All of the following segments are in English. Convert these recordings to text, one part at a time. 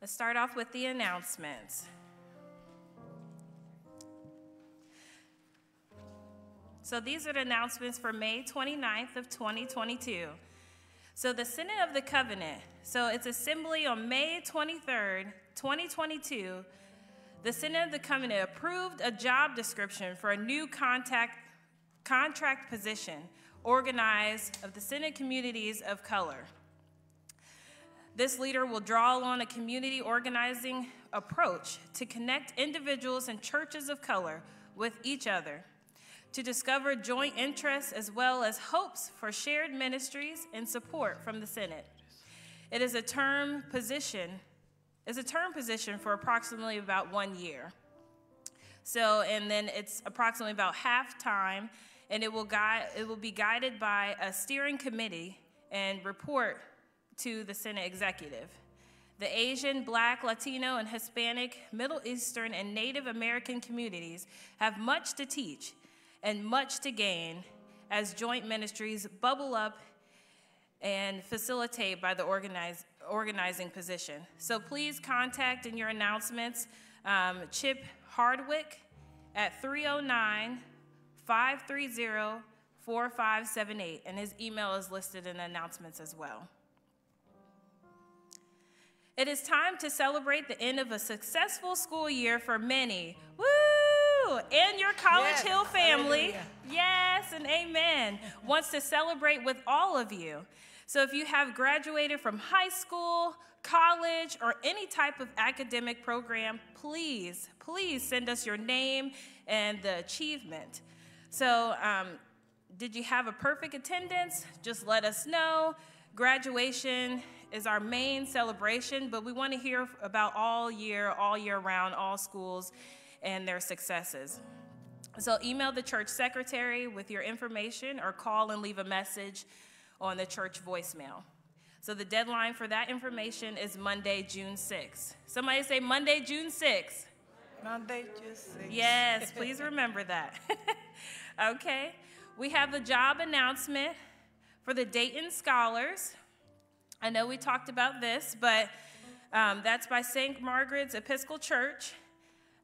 Let's start off with the announcements. So these are the announcements for May 29th of 2022. So the Synod of the Covenant, so it's assembly on May 23rd, 2022. The Synod of the Covenant approved a job description for a new contact, contract position organized of the Synod communities of color. This leader will draw on a community organizing approach to connect individuals and churches of color with each other to discover joint interests as well as hopes for shared ministries and support from the Synod. It is a term position, is a term position for approximately about one year. So, and then it's approximately about half time, and it will guide, it will be guided by a steering committee and report to the Synod executive. The Asian, Black, Latino, and Hispanic, Middle Eastern, and Native American communities have much to teach and much to gain as joint ministries bubble up and facilitate by the organize, organizing position. So please contact in your announcements um, Chip Hardwick at 309 530 4578, and his email is listed in the announcements as well. It is time to celebrate the end of a successful school year for many. Woo! And your College yes. Hill family, Hallelujah. yes, and amen, wants to celebrate with all of you. So if you have graduated from high school, college, or any type of academic program, please, please send us your name and the achievement. So, um, did you have a perfect attendance? Just let us know. Graduation is our main celebration, but we want to hear about all year, all year round, all schools and their successes. So email the church secretary with your information or call and leave a message on the church voicemail. So the deadline for that information is Monday, June 6th. Somebody say Monday, June 6th. Monday, June 6th. Yes, please remember that. okay. We have the job announcement for the Dayton Scholars. I know we talked about this, but um, that's by St. Margaret's Episcopal Church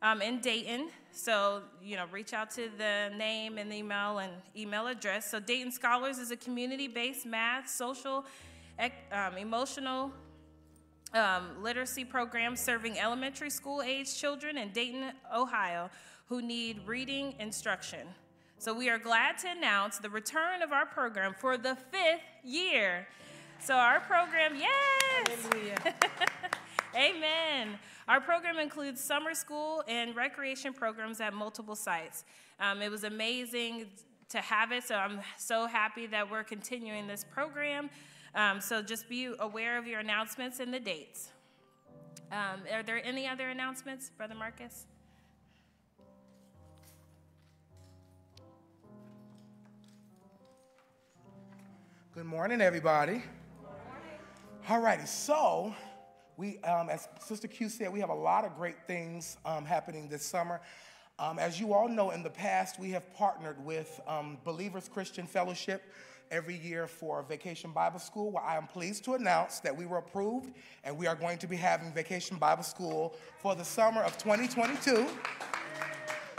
um, in Dayton. So, you know, reach out to the name and the email and email address. So, Dayton Scholars is a community based math, social, um, emotional um, literacy program serving elementary school age children in Dayton, Ohio, who need reading instruction. So, we are glad to announce the return of our program for the fifth year. So, our program, yes! Amen. Our program includes summer school and recreation programs at multiple sites. Um, it was amazing to have it, so I'm so happy that we're continuing this program. Um, so just be aware of your announcements and the dates. Um, are there any other announcements, Brother Marcus? Good morning, everybody. All righty, so we, um, as Sister Q said, we have a lot of great things um, happening this summer. Um, as you all know, in the past, we have partnered with um, Believers Christian Fellowship every year for Vacation Bible School, where I am pleased to announce that we were approved and we are going to be having Vacation Bible School for the summer of 2022.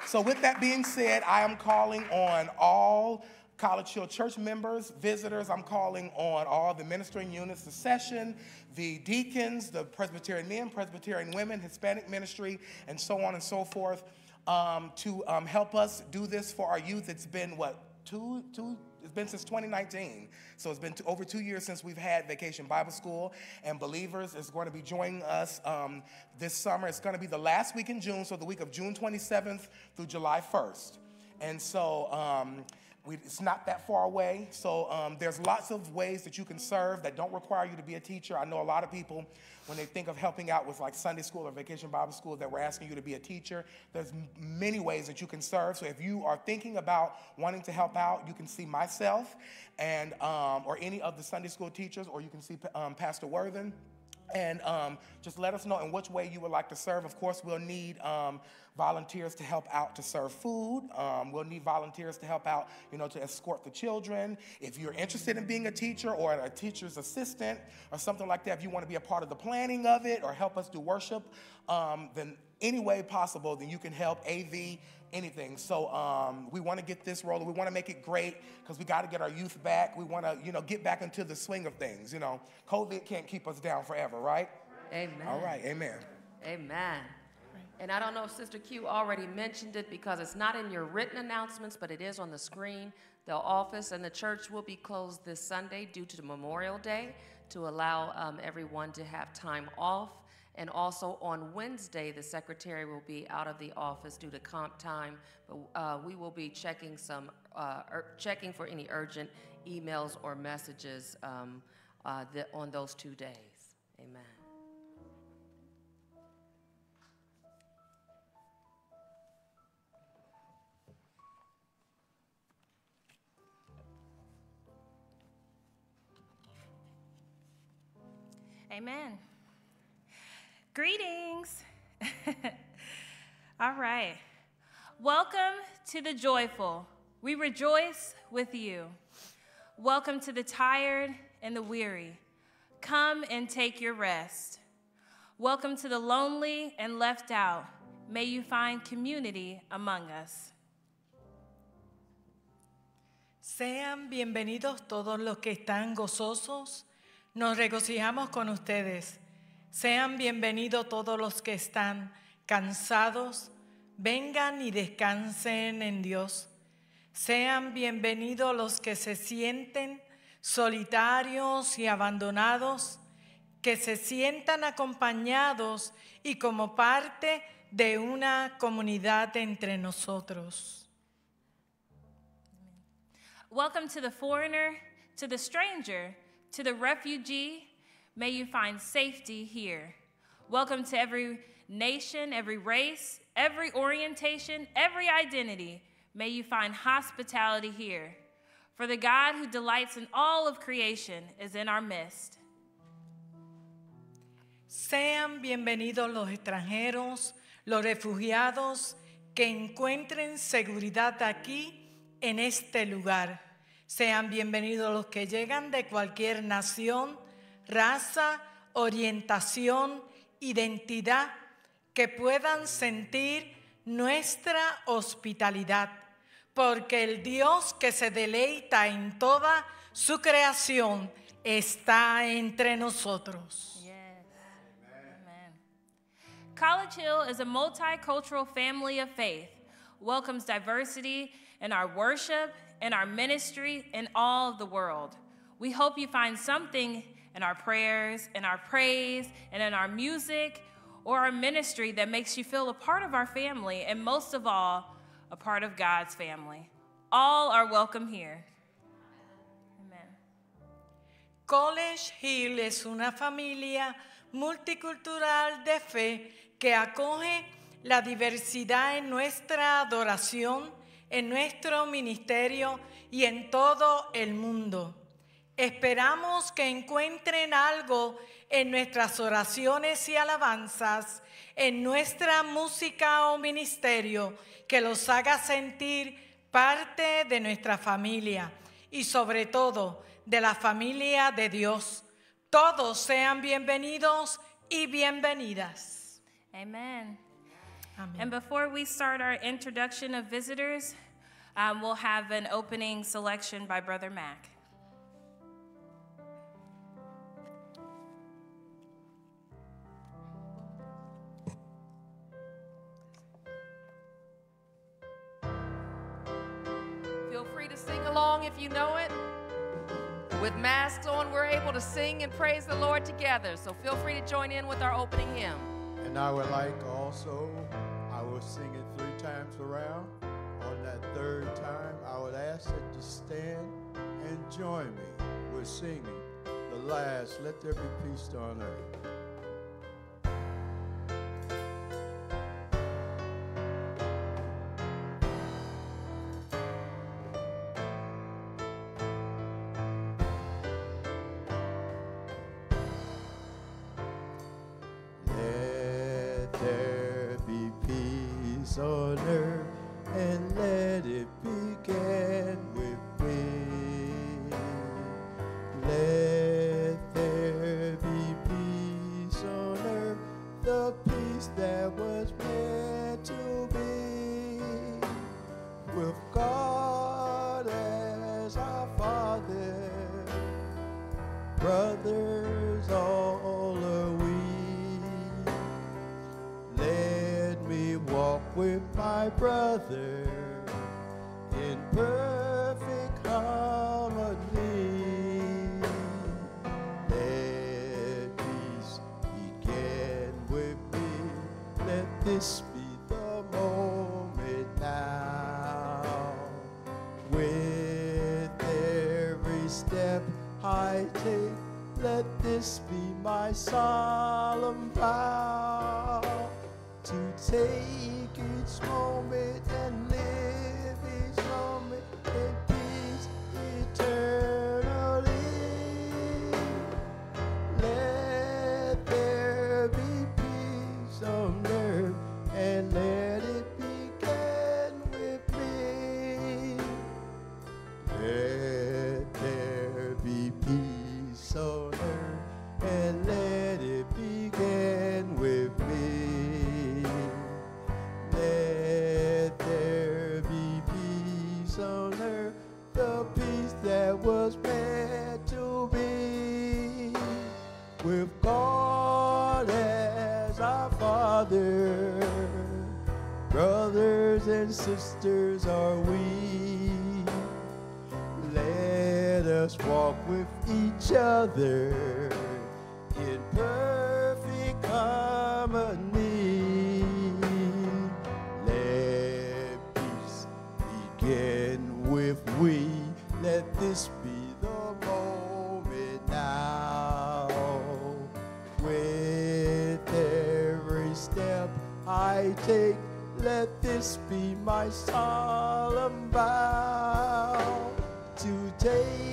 So, with that being said, I am calling on all College Hill Church members, visitors. I'm calling on all the ministering units, the session, the deacons, the Presbyterian men, Presbyterian women, Hispanic ministry, and so on and so forth um, to um, help us do this for our youth. It's been what, two, two, it's been since 2019. So it's been over two years since we've had Vacation Bible School, and Believers is going to be joining us um, this summer. It's going to be the last week in June, so the week of June 27th through July 1st. And so, um, we, it's not that far away. So um, there's lots of ways that you can serve that don't require you to be a teacher. I know a lot of people, when they think of helping out with like Sunday school or vacation Bible school, that we're asking you to be a teacher. There's many ways that you can serve. So if you are thinking about wanting to help out, you can see myself and um, or any of the Sunday school teachers, or you can see um, Pastor Worthen and um, just let us know in which way you would like to serve. Of course, we'll need um, volunteers to help out to serve food. Um, we'll need volunteers to help out, you know, to escort the children. If you're interested in being a teacher or a teacher's assistant or something like that, if you want to be a part of the planning of it or help us do worship, um, then any way possible, then you can help AV anything. So um, we want to get this rolling. We want to make it great because we got to get our youth back. We want to, you know, get back into the swing of things. You know, COVID can't keep us down forever, right? Amen. All right, amen. Amen. And I don't know if Sister Q already mentioned it because it's not in your written announcements, but it is on the screen. The office and the church will be closed this Sunday due to Memorial Day to allow um, everyone to have time off. And also on Wednesday, the secretary will be out of the office due to comp time, but uh, we will be checking some, uh, ur- checking for any urgent emails or messages um, uh, on those two days. Amen. Amen. Greetings. All right. Welcome to the joyful. We rejoice with you. Welcome to the tired and the weary. Come and take your rest. Welcome to the lonely and left out. May you find community among us. Sean bienvenidos todos los que están gozosos. Nos regocijamos con ustedes. Sean bienvenidos todos los que están cansados. Vengan y descansen en Dios. Sean bienvenidos los que se sienten solitarios y abandonados, que se sientan acompañados y como parte de una comunidad entre nosotros. Welcome to the foreigner, to the stranger, to the refugee. May you find safety here. Welcome to every nation, every race, every orientation, every identity. May you find hospitality here. For the God who delights in all of creation is in our midst. Sean bienvenidos los extranjeros, los refugiados que encuentren seguridad aquí en este lugar. Sean bienvenidos los que llegan de cualquier nación, raza, orientación, identidad, que puedan sentir nuestra hospitalidad, porque el Dios que se deleita en toda su creación está entre nosotros. College Hill is a multicultural family of faith, welcomes diversity in our worship, in our ministry, in all of the world. We hope you find something in our prayers, in our praise, and in our music or our ministry that makes you feel a part of our family, and most of all, a part of God's family. All are welcome here. Amen. College Hill es una familia multicultural de fe que acoge la diversidad en nuestra adoración, en nuestro ministerio y en todo el mundo. Esperamos que encuentren algo en nuestras oraciones y alabanzas, en nuestra música o ministerio que los haga sentir parte de nuestra familia y sobre todo de la familia de Dios. Todos sean bienvenidos y bienvenidas. Amen. And before we start our introduction of visitors, um, we'll have an opening selection by Brother Mac. Feel free to sing along if you know it. With masks on, we're able to sing and praise the Lord together. So feel free to join in with our opening hymn. And I would like also, I will sing it three times around. On that third time, I would ask that you stand and join me with singing the last, Let There Be Peace on Earth. saw I take, let this be my solemn vow to take.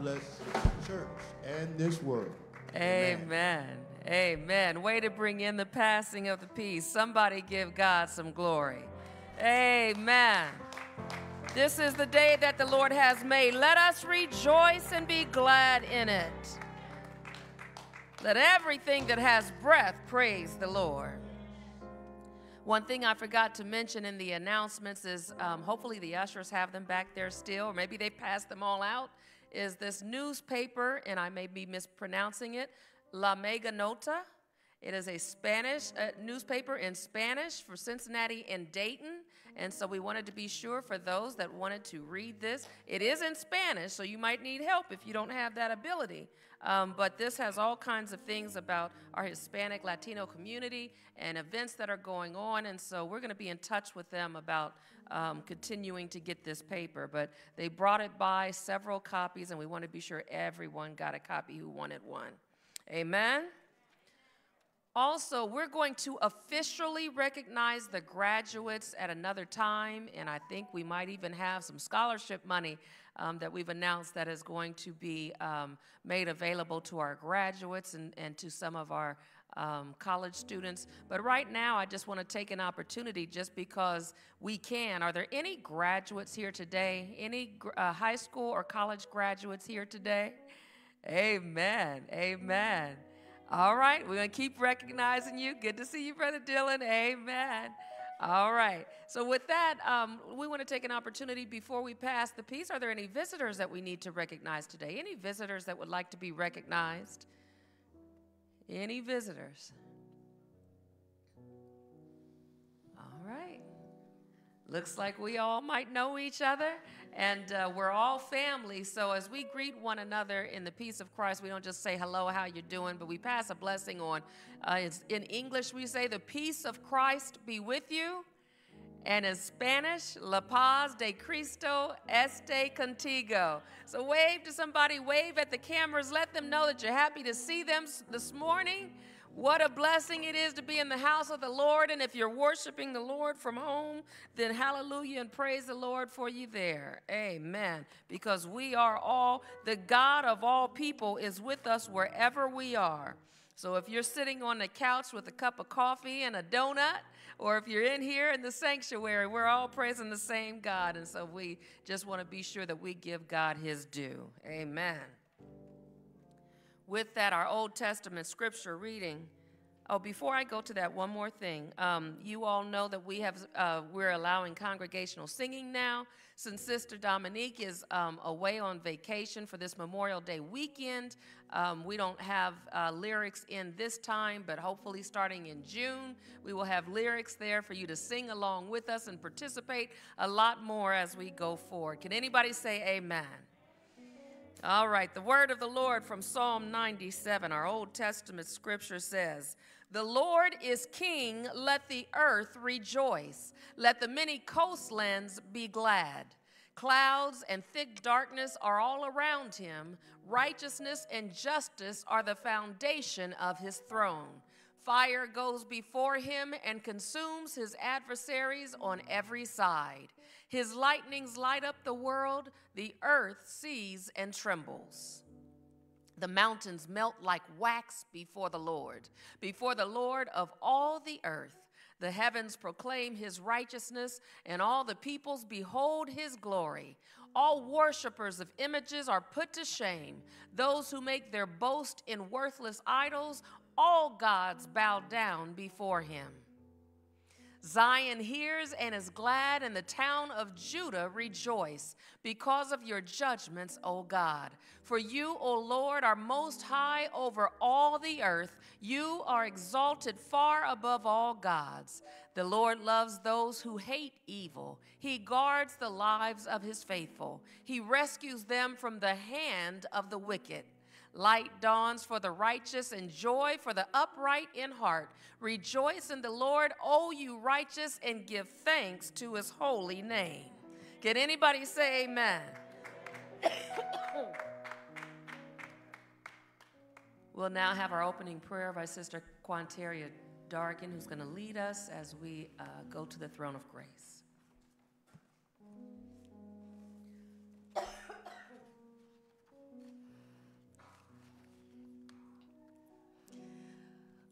bless church and this world. Amen. Amen. Amen. Way to bring in the passing of the peace. Somebody give God some glory. Amen. This is the day that the Lord has made. Let us rejoice and be glad in it. Let everything that has breath praise the Lord. One thing I forgot to mention in the announcements is um, hopefully the ushers have them back there still, or maybe they passed them all out is this newspaper, and I may be mispronouncing it, La Mega Nota. It is a Spanish uh, newspaper in Spanish for Cincinnati and Dayton. And so we wanted to be sure for those that wanted to read this. It is in Spanish, so you might need help if you don't have that ability. Um, but this has all kinds of things about our Hispanic Latino community and events that are going on. And so we're going to be in touch with them about um, continuing to get this paper. But they brought it by several copies, and we want to be sure everyone got a copy who wanted one. Amen. Also, we're going to officially recognize the graduates at another time, and I think we might even have some scholarship money um, that we've announced that is going to be um, made available to our graduates and, and to some of our um, college students. But right now, I just want to take an opportunity just because we can. Are there any graduates here today? Any uh, high school or college graduates here today? Amen. Amen. All right, we're going to keep recognizing you. Good to see you, Brother Dylan. Amen. All right. So, with that, um, we want to take an opportunity before we pass the peace. Are there any visitors that we need to recognize today? Any visitors that would like to be recognized? Any visitors? All right. Looks like we all might know each other and uh, we're all family. So as we greet one another in the peace of Christ, we don't just say hello, how you doing, but we pass a blessing on. Uh, in English, we say the peace of Christ be with you. And in Spanish, La Paz de Cristo esté contigo. So wave to somebody, wave at the cameras, let them know that you're happy to see them this morning. What a blessing it is to be in the house of the Lord. And if you're worshiping the Lord from home, then hallelujah and praise the Lord for you there. Amen. Because we are all, the God of all people is with us wherever we are. So if you're sitting on the couch with a cup of coffee and a donut, or if you're in here in the sanctuary, we're all praising the same God. And so we just want to be sure that we give God his due. Amen with that, our Old Testament scripture reading. Oh, before I go to that, one more thing. Um, you all know that we have uh, we're allowing congregational singing now. Since Sister Dominique is um, away on vacation for this Memorial Day weekend, um, we don't have uh, lyrics in this time, but hopefully starting in June, we will have lyrics there for you to sing along with us and participate a lot more as we go forward. Can anybody say Amen? All right, the word of the Lord from Psalm 97, our Old Testament scripture says, The Lord is king, let the earth rejoice, let the many coastlands be glad. Clouds and thick darkness are all around him, righteousness and justice are the foundation of his throne. Fire goes before him and consumes his adversaries on every side. His lightnings light up the world, the earth sees and trembles. The mountains melt like wax before the Lord, before the Lord of all the earth. The heavens proclaim his righteousness, and all the peoples behold his glory. All worshippers of images are put to shame. Those who make their boast in worthless idols, all gods bow down before him. Zion hears and is glad, and the town of Judah rejoice because of your judgments, O God. For you, O Lord, are most high over all the earth. You are exalted far above all gods. The Lord loves those who hate evil. He guards the lives of his faithful. He rescues them from the hand of the wicked. Light dawns for the righteous and joy for the upright in heart. Rejoice in the Lord, O you righteous, and give thanks to his holy name. Can anybody say amen? we'll now have our opening prayer by Sister Quanteria Dargan, who's going to lead us as we uh, go to the throne of grace.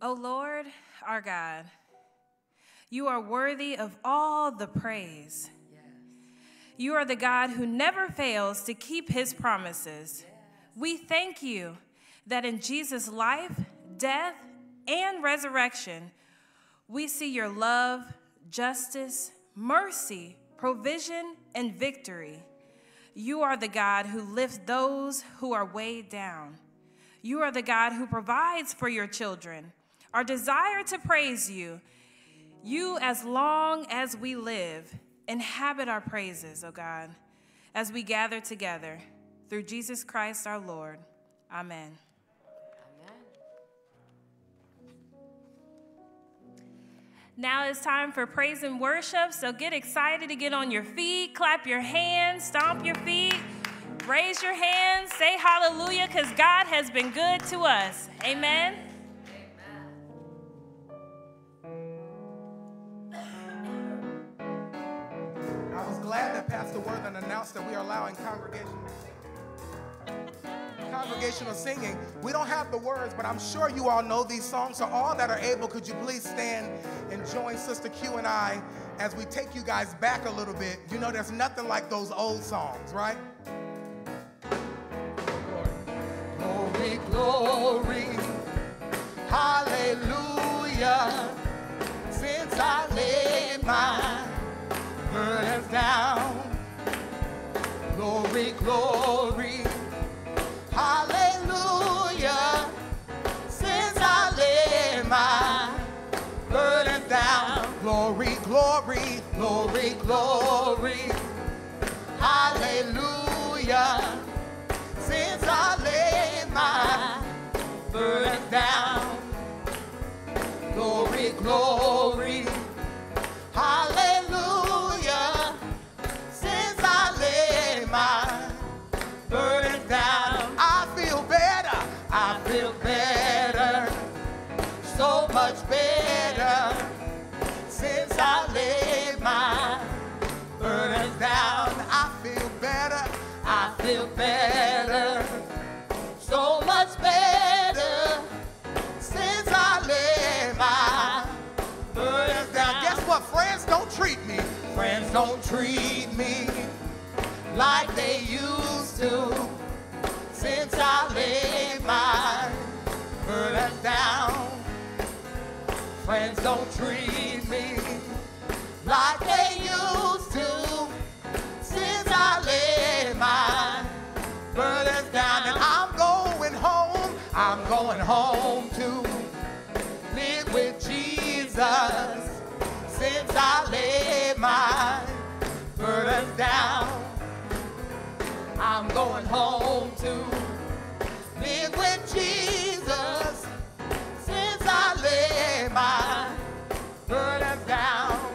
O Lord, our God, you are worthy of all the praise. Yes. You are the God who never fails to keep his promises. Yes. We thank you that in Jesus' life, death, and resurrection, we see your love, justice, mercy, provision, and victory. You are the God who lifts those who are weighed down. You are the God who provides for your children our desire to praise you, you as long as we live, inhabit our praises, O God, as we gather together through Jesus Christ our Lord. Amen. Now it's time for praise and worship. So get excited to get on your feet, clap your hands, stomp your feet, raise your hands, say hallelujah, because God has been good to us. Amen. I was glad that Pastor Worthen announced that we are allowing congregation congregational singing. We don't have the words, but I'm sure you all know these songs. So all that are able, could you please stand and join Sister Q and I as we take you guys back a little bit? You know, there's nothing like those old songs, right? Glory, glory, hallelujah. Since I laid my burdens down, glory, glory, hallelujah. Since I laid my burdens down, glory, glory, glory, glory, hallelujah. Since I laid my Friends don't treat me like they used to since I laid my burdens down. Friends don't treat me like they used to since I laid my burdens down. And I'm going home. I'm going home to live with Jesus since I laid my burdens down. I'm going home to live with Jesus since I laid my burdens down.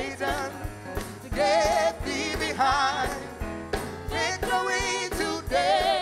Satan, get thee behind. Victory today.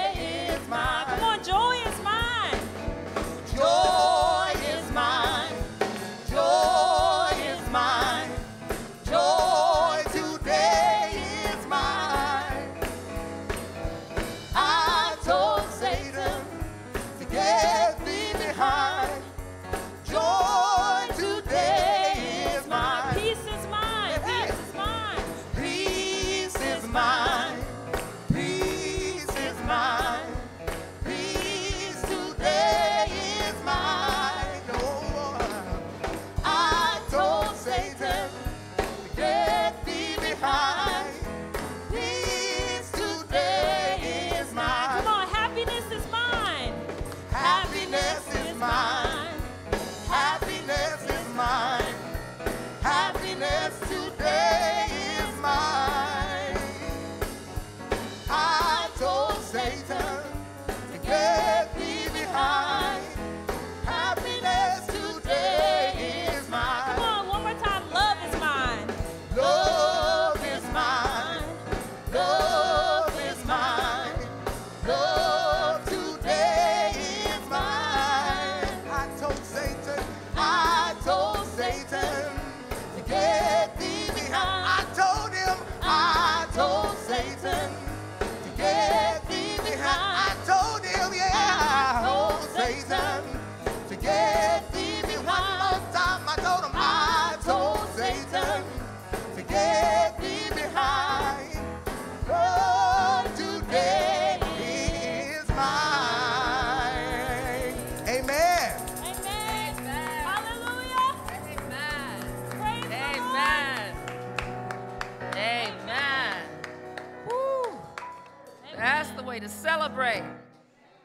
Celebrate.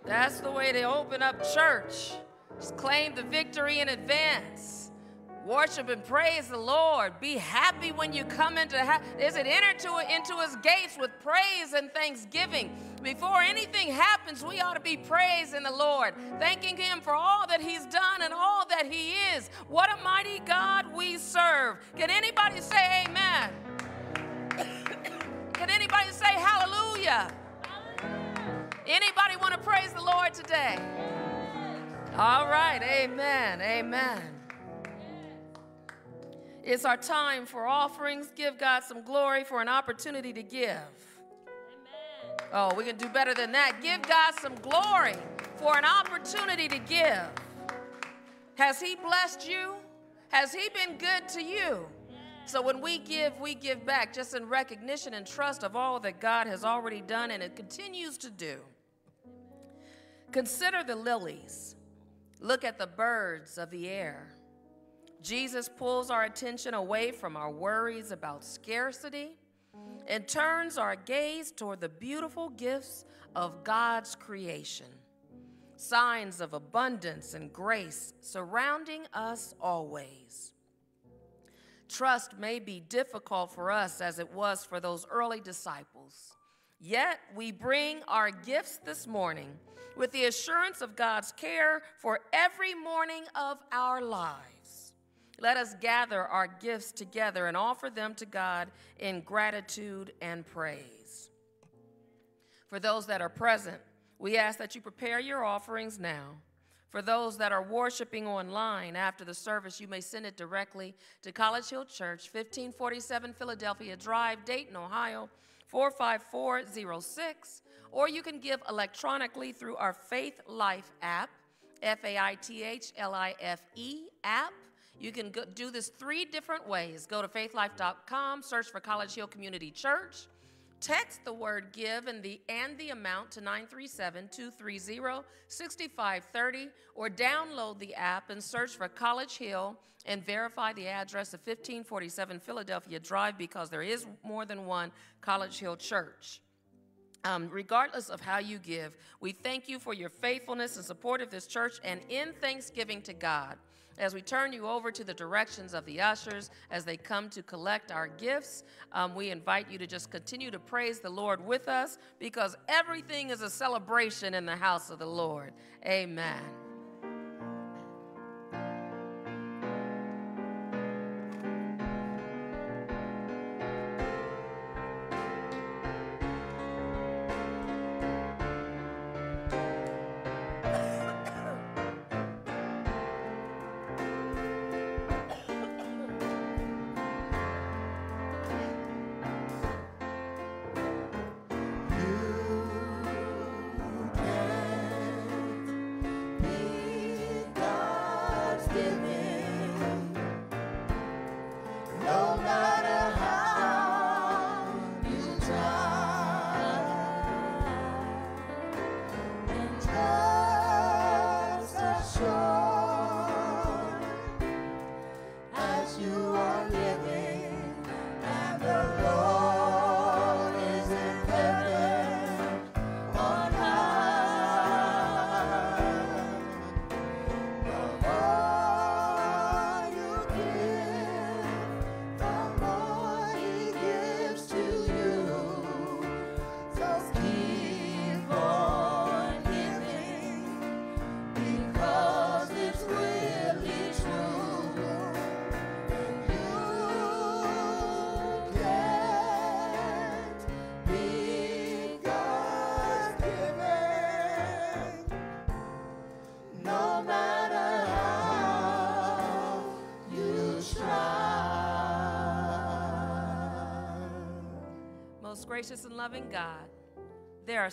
That's the way to open up church. Just claim the victory in advance. Worship and praise the Lord. Be happy when you come into is it enter to into his gates with praise and thanksgiving. Before anything happens, we ought to be praising the Lord, thanking him for all that he's done and all that he is. What a mighty God we serve. Can anybody say amen? Can anybody say hallelujah? Anybody want to praise the Lord today? All right, amen, amen. It's our time for offerings. Give God some glory for an opportunity to give. Oh, we can do better than that. Give God some glory for an opportunity to give. Has He blessed you? Has He been good to you? So when we give, we give back just in recognition and trust of all that God has already done and it continues to do. Consider the lilies. Look at the birds of the air. Jesus pulls our attention away from our worries about scarcity and turns our gaze toward the beautiful gifts of God's creation. Signs of abundance and grace surrounding us always. Trust may be difficult for us as it was for those early disciples. Yet we bring our gifts this morning with the assurance of God's care for every morning of our lives. Let us gather our gifts together and offer them to God in gratitude and praise. For those that are present, we ask that you prepare your offerings now. For those that are worshiping online after the service, you may send it directly to College Hill Church, 1547 Philadelphia Drive, Dayton, Ohio, 45406. Or you can give electronically through our Faith Life app, F A I T H L I F E app. You can go, do this three different ways. Go to faithlife.com, search for College Hill Community Church. Text the word give and the, and the amount to 937 230 6530 or download the app and search for College Hill and verify the address of 1547 Philadelphia Drive because there is more than one College Hill church. Um, regardless of how you give, we thank you for your faithfulness and support of this church and in thanksgiving to God. As we turn you over to the directions of the ushers as they come to collect our gifts, um, we invite you to just continue to praise the Lord with us because everything is a celebration in the house of the Lord. Amen.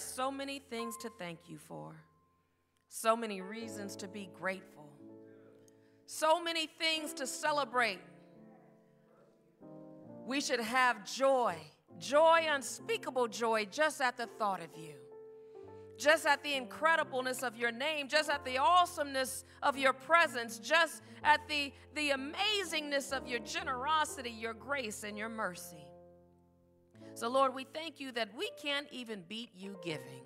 So many things to thank you for, so many reasons to be grateful, so many things to celebrate. We should have joy, joy, unspeakable joy, just at the thought of you, just at the incredibleness of your name, just at the awesomeness of your presence, just at the, the amazingness of your generosity, your grace, and your mercy. So, Lord, we thank you that we can't even beat you giving.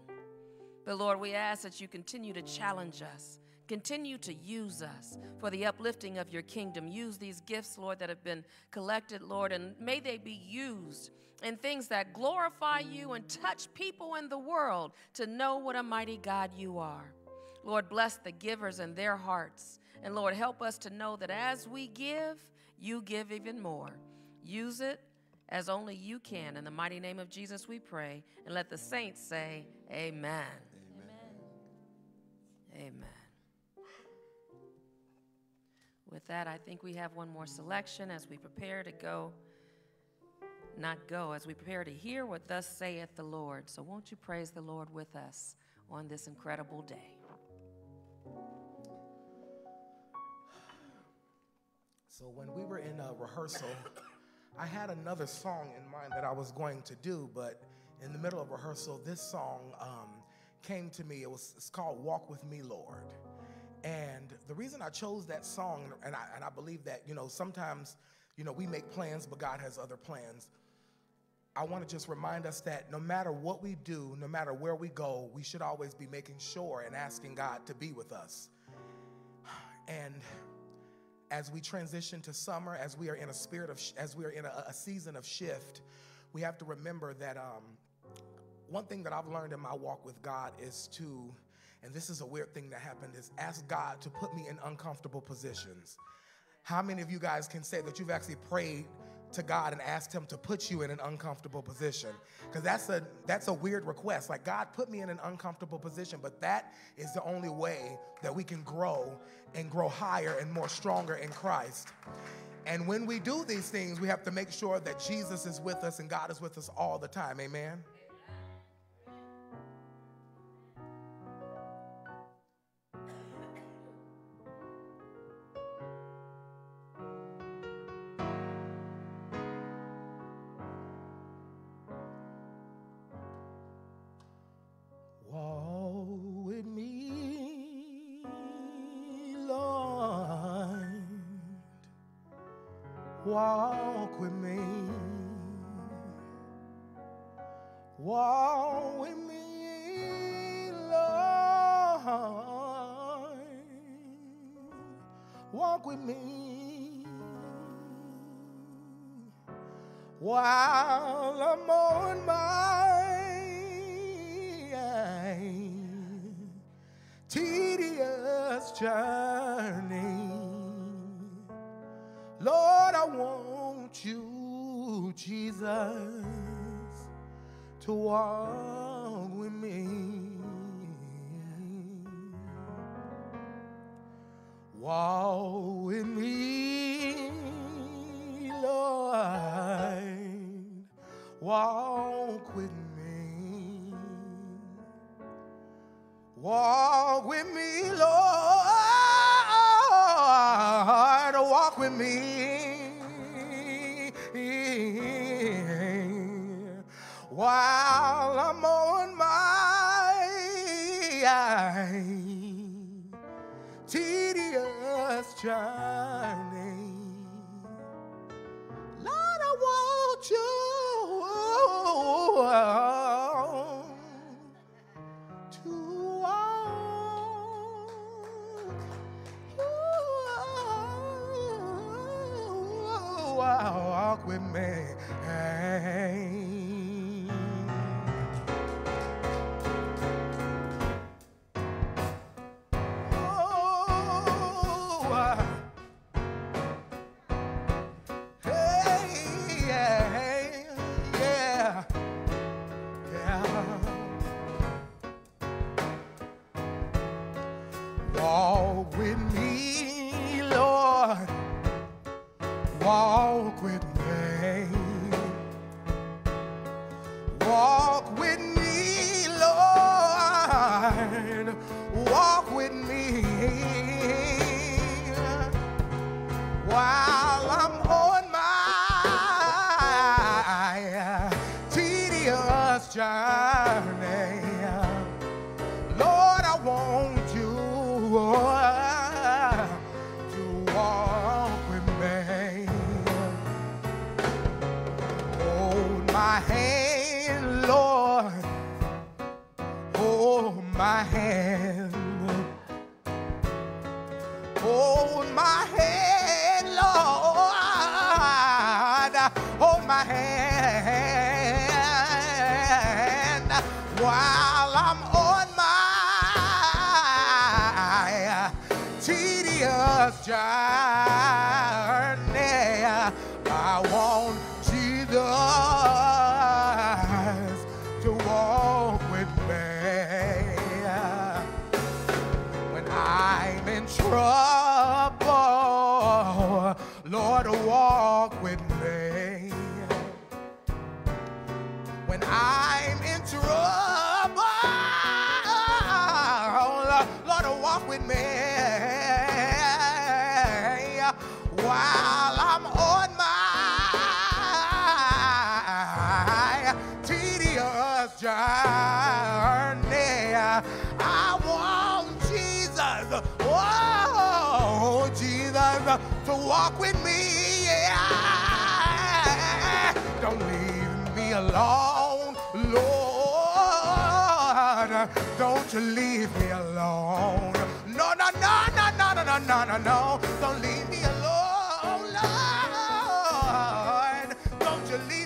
But Lord, we ask that you continue to challenge us, continue to use us for the uplifting of your kingdom. Use these gifts, Lord, that have been collected, Lord, and may they be used in things that glorify you and touch people in the world to know what a mighty God you are. Lord, bless the givers and their hearts. And Lord, help us to know that as we give, you give even more. Use it as only you can. In the mighty name of Jesus, we pray. And let the saints say, Amen. Amen. Amen. With that, I think we have one more selection as we prepare to go, not go, as we prepare to hear what thus saith the Lord. So won't you praise the Lord with us on this incredible day? So when we were in a rehearsal, I had another song in mind that I was going to do, but in the middle of rehearsal, this song um, came to me. It was it's called "Walk with Me, Lord." And the reason I chose that song, and I, and I believe that you know sometimes you know we make plans, but God has other plans. I want to just remind us that no matter what we do, no matter where we go, we should always be making sure and asking God to be with us. And as we transition to summer, as we are in a spirit of, as we are in a, a season of shift, we have to remember that um, one thing that I've learned in my walk with God is to, and this is a weird thing that happened, is ask God to put me in uncomfortable positions. How many of you guys can say that you've actually prayed to God and asked him to put you in an uncomfortable position. Because that's a that's a weird request. Like God put me in an uncomfortable position but that is the only way that we can grow and grow higher and more stronger in Christ. And when we do these things we have to make sure that Jesus is with us and God is with us all the time. Amen I'm on my tedious journey. Lord, I want you, Jesus, to walk with me. Walk with me, Walk with me, Lord. Walk with me. While I'm on my tedious journey.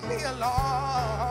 me alone.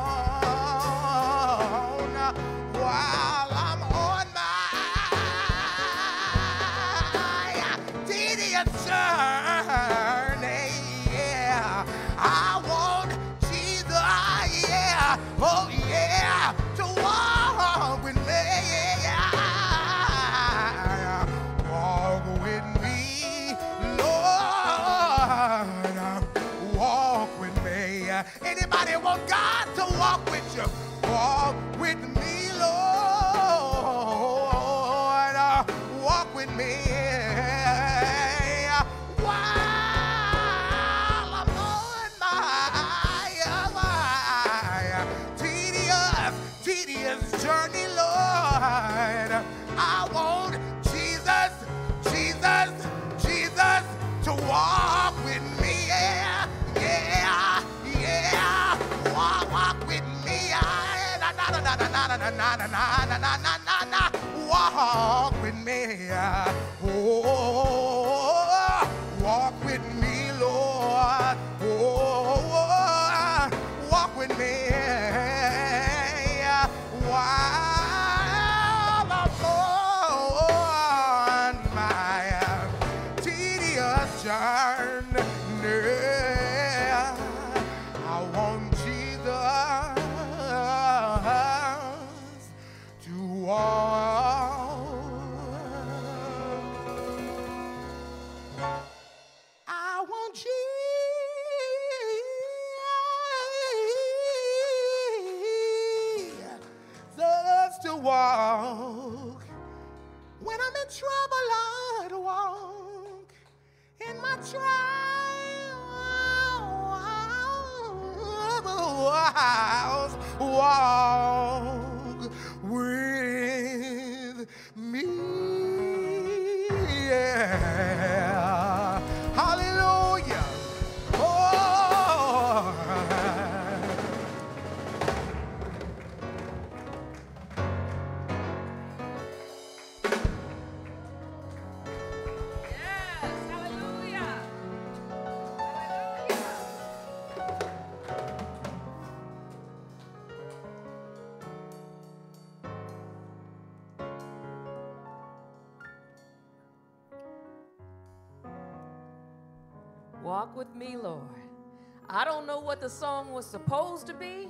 The song was supposed to be,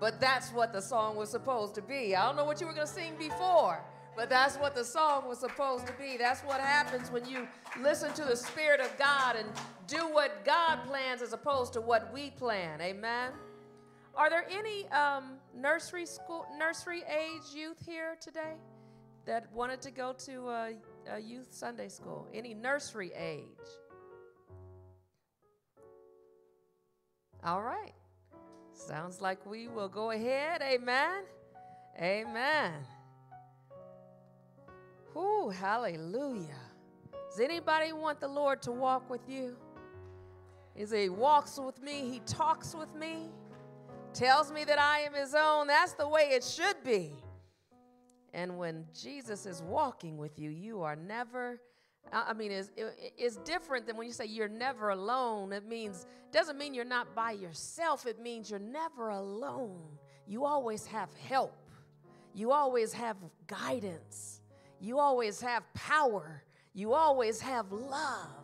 but that's what the song was supposed to be. I don't know what you were going to sing before, but that's what the song was supposed to be. That's what happens when you listen to the Spirit of God and do what God plans as opposed to what we plan. Amen. Are there any um, nursery school, nursery age youth here today that wanted to go to a, a youth Sunday school? Any nursery age? All right. Sounds like we will go ahead. Amen. Amen. Whoo, hallelujah. Does anybody want the Lord to walk with you? Is He walks with me, He talks with me, tells me that I am His own. That's the way it should be. And when Jesus is walking with you, you are never I mean, it's, it- it's different than when you say you're never alone. It means, doesn't mean you're not by yourself. It means you're never alone. You always have help. You always have guidance. You always have power. You always have love.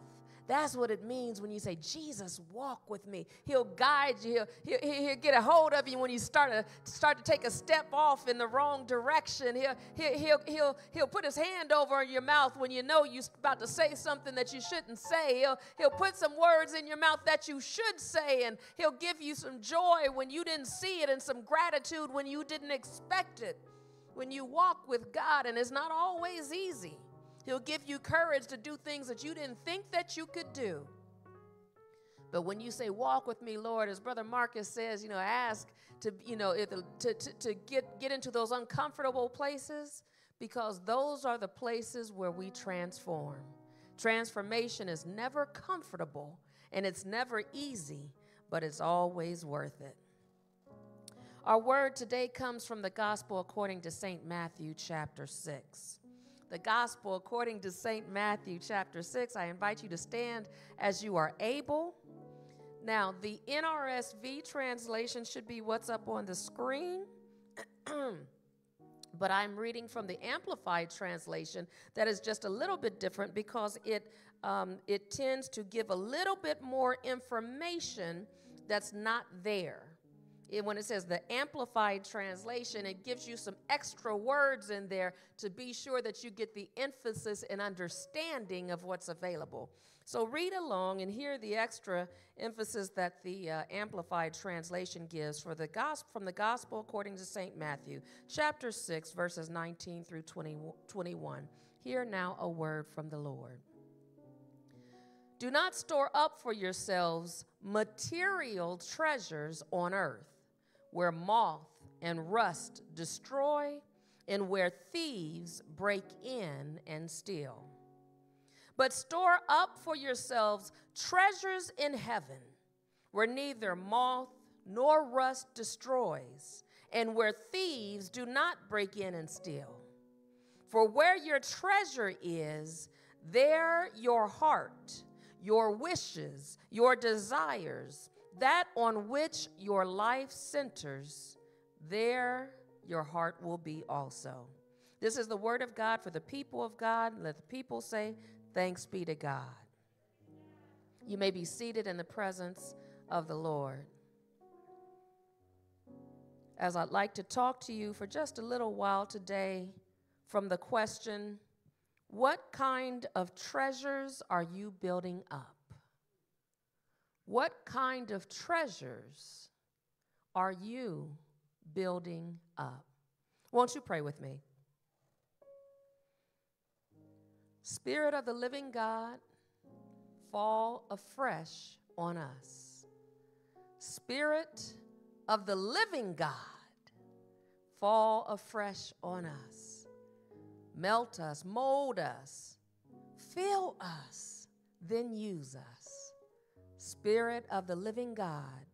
That's what it means when you say, Jesus, walk with me. He'll guide you. He'll, he'll, he'll get a hold of you when you start to, start to take a step off in the wrong direction. He'll, he'll, he'll, he'll, he'll put his hand over your mouth when you know you're about to say something that you shouldn't say. He'll, he'll put some words in your mouth that you should say, and he'll give you some joy when you didn't see it and some gratitude when you didn't expect it. When you walk with God, and it's not always easy. He'll give you courage to do things that you didn't think that you could do. But when you say, Walk with me, Lord, as Brother Marcus says, you know, ask to, you know, to, to, to get, get into those uncomfortable places because those are the places where we transform. Transformation is never comfortable and it's never easy, but it's always worth it. Our word today comes from the Gospel according to St. Matthew, chapter 6 the gospel according to St. Matthew chapter 6. I invite you to stand as you are able. Now, the NRSV translation should be what's up on the screen. but I'm reading from the Amplified translation that is just a little bit different because it, um, it tends to give a little bit more information that's not there. It- when it says the amplified translation, it gives you some extra words in there to be sure that you get the emphasis and understanding of what's available. So read along and hear the extra emphasis that the uh, amplified translation gives for the gospel from the gospel according to St. Matthew, chapter 6, verses 19 through 20, 21. Hear now a word from the Lord. Do not store up for yourselves material treasures on earth, where moth and rust destroy, and where thieves break in and steal. But store up for yourselves treasures in heaven, where neither moth nor rust destroys, and where thieves do not break in and steal. For where your treasure is, there your heart, your wishes, your desires, that on which your life centers, there your heart will be also. This is the word of God for the people of God. Let the people say, Thanks be to God. You may be seated in the presence of the Lord. As I'd like to talk to you for just a little while today from the question, What kind of treasures are you building up? What kind of treasures are you building up? Won't you pray with me? Spirit of the living God, fall afresh on us. Spirit of the living God, fall afresh on us. Melt us, mold us, fill us, then use us. Spirit of the living God,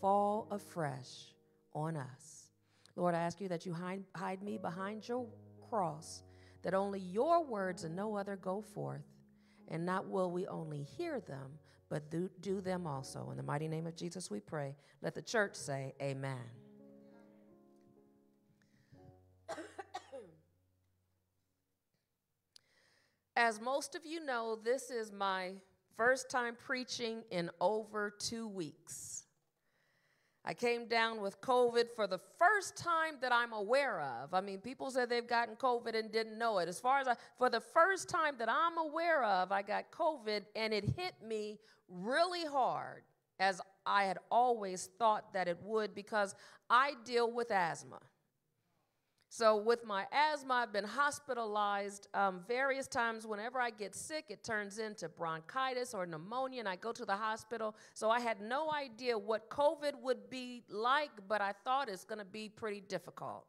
fall afresh on us. Lord, I ask you that you hide, hide me behind your cross, that only your words and no other go forth, and not will we only hear them, but do, do them also. In the mighty name of Jesus we pray. Let the church say, Amen. As most of you know, this is my first time preaching in over two weeks. I came down with COVID for the first time that I'm aware of. I mean, people said they've gotten COVID and didn't know it. As far as I, for the first time that I'm aware of, I got COVID and it hit me really hard, as I had always thought that it would, because I deal with asthma. So, with my asthma, I've been hospitalized um, various times. Whenever I get sick, it turns into bronchitis or pneumonia, and I go to the hospital. So, I had no idea what COVID would be like, but I thought it's going to be pretty difficult.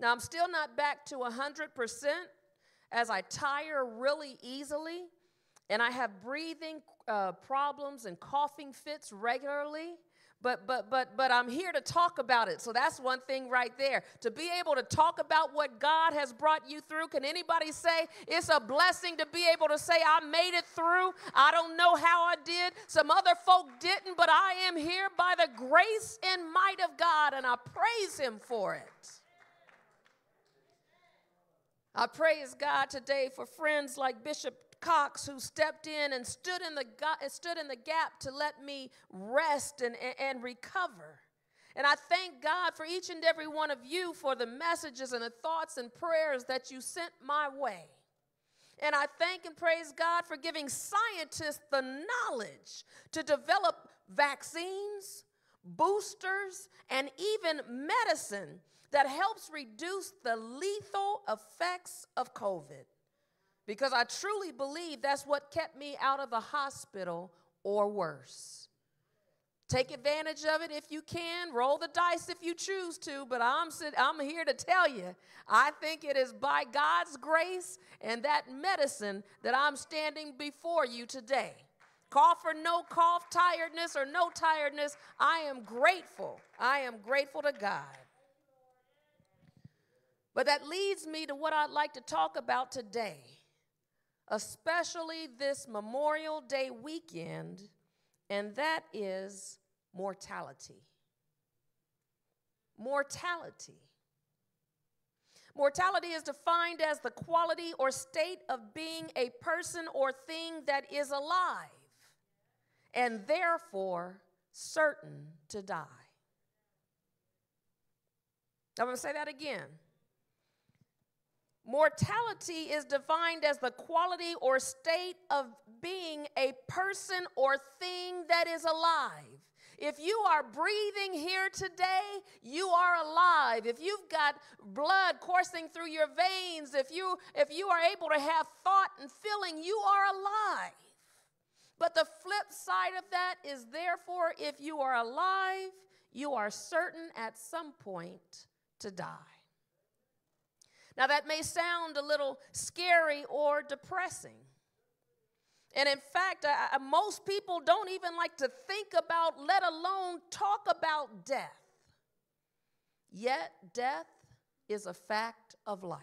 Now, I'm still not back to 100% as I tire really easily, and I have breathing uh, problems and coughing fits regularly. But but but but I'm here to talk about it. So that's one thing right there. To be able to talk about what God has brought you through. Can anybody say it's a blessing to be able to say I made it through? I don't know how I did. Some other folk didn't, but I am here by the grace and might of God and I praise him for it. I praise God today for friends like Bishop Cox, who stepped in and stood in the, uh, stood in the gap to let me rest and, and recover. And I thank God for each and every one of you for the messages and the thoughts and prayers that you sent my way. And I thank and praise God for giving scientists the knowledge to develop vaccines, boosters, and even medicine that helps reduce the lethal effects of COVID because I truly believe that's what kept me out of the hospital or worse. Take advantage of it if you can. Roll the dice if you choose to. But I'm, I'm here to tell you, I think it is by God's grace and that medicine that I'm standing before you today. Cough or no cough, tiredness or no tiredness, I am grateful. I am grateful to God. But that leads me to what I'd like to talk about today especially this Memorial Day weekend, and that is mortality. Mortality. Mortality is defined as the quality or state of being a person or thing that is alive and therefore certain to die. I'm going to say that again. Mortality is defined as the quality or state of being a person or thing that is alive. If you are breathing here today, you are alive. If you've got blood coursing through your veins, if you if you are able to have thought and feeling, you are alive. But the flip side of that is therefore if you are alive, you are certain at some point to die. Now, that may sound a little scary or depressing. And in fact, I, I, most people don't even like to think about, let alone talk about death. Yet, death is a fact of life.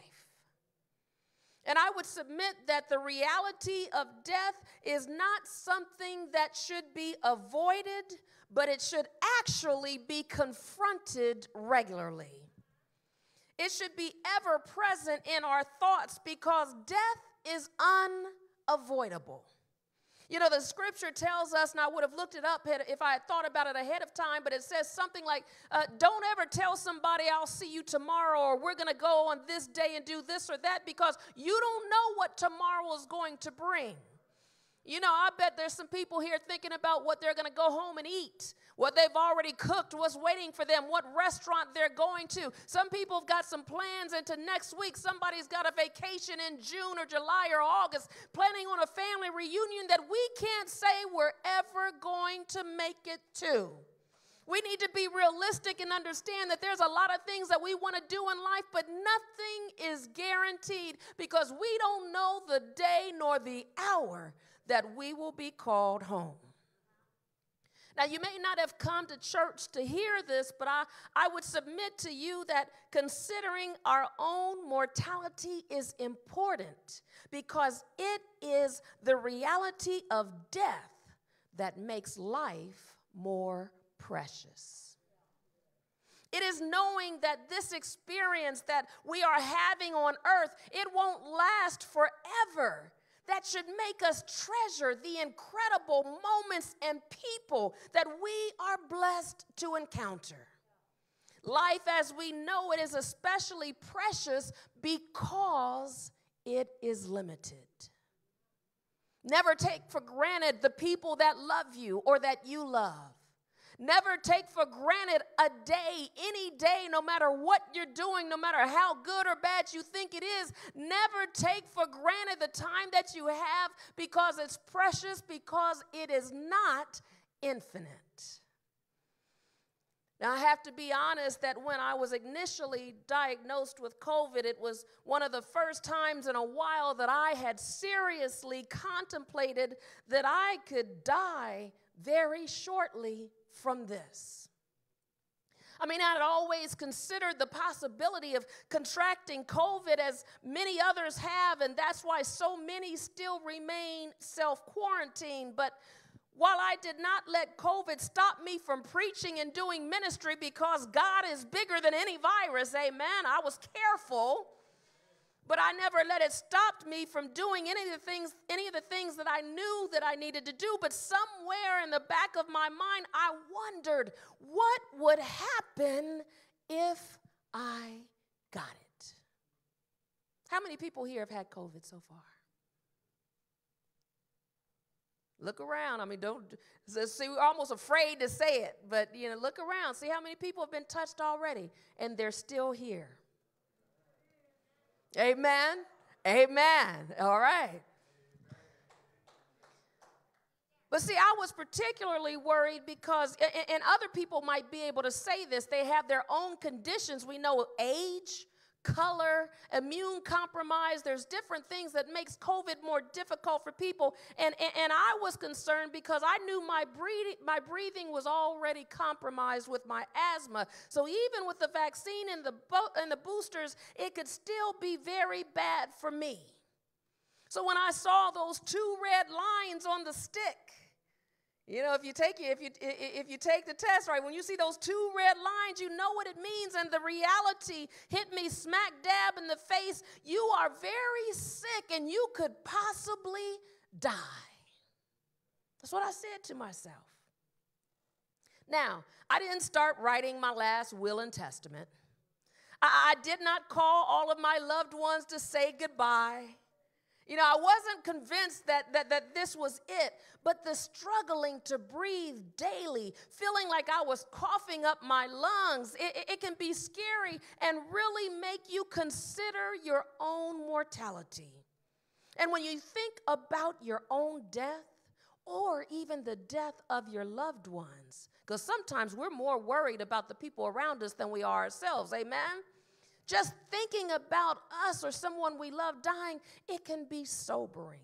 And I would submit that the reality of death is not something that should be avoided, but it should actually be confronted regularly. It should be ever present in our thoughts because death is unavoidable. You know, the scripture tells us, and I would have looked it up if I had thought about it ahead of time, but it says something like, uh, Don't ever tell somebody, I'll see you tomorrow, or we're going to go on this day and do this or that, because you don't know what tomorrow is going to bring. You know, I bet there's some people here thinking about what they're going to go home and eat, what they've already cooked, what's waiting for them, what restaurant they're going to. Some people have got some plans into next week. Somebody's got a vacation in June or July or August, planning on a family reunion that we can't say we're ever going to make it to. We need to be realistic and understand that there's a lot of things that we want to do in life, but nothing is guaranteed because we don't know the day nor the hour that we will be called home. Now, you may not have come to church to hear this, but I, I would submit to you that considering our own mortality is important because it is the reality of death that makes life more precious. It is knowing that this experience that we are having on earth, it won't last forever that should make us treasure the incredible moments and people that we are blessed to encounter. Life as we know it is especially precious because it is limited. Never take for granted the people that love you or that you love. Never take for granted a day, any day, no matter what you're doing, no matter how good or bad you think it is. Never take for granted the time that you have because it's precious, because it is not infinite. Now, I have to be honest that when I was initially diagnosed with COVID, it was one of the first times in a while that I had seriously contemplated that I could die very shortly from this. I mean, I'd always considered the possibility of contracting COVID as many others have, and that's why so many still remain self quarantined. But while I did not let COVID stop me from preaching and doing ministry because God is bigger than any virus, amen, I was careful. But I never let it stop me from doing any of the things, any of the things that I knew that I needed to do. But somewhere in the back of my mind, I wondered what would happen if I got it. How many people here have had COVID so far? Look around. I mean, don't see. We're almost afraid to say it, but you know, look around. See how many people have been touched already, and they're still here. Amen. Amen. All right. But see, I was particularly worried because, and other people might be able to say this, they have their own conditions. We know age, color, immune compromise. There's different things that makes COVID more difficult for people. And, and, and I was concerned because I knew my breathing, my breathing was already compromised with my asthma. So even with the vaccine and the, bo- and the boosters, it could still be very bad for me. So when I saw those two red lines on the stick, you know, if you take if you if you take the test right, when you see those two red lines, you know what it means, and the reality hit me smack dab in the face. You are very sick, and you could possibly die. That's what I said to myself. Now, I didn't start writing my last will and testament. I, I did not call all of my loved ones to say goodbye. You know, I wasn't convinced that, that, that this was it, but the struggling to breathe daily, feeling like I was coughing up my lungs, it, it can be scary and really make you consider your own mortality. And when you think about your own death, or even the death of your loved ones, because sometimes we're more worried about the people around us than we are ourselves, amen? Just thinking about us or someone we love dying, it can be sobering.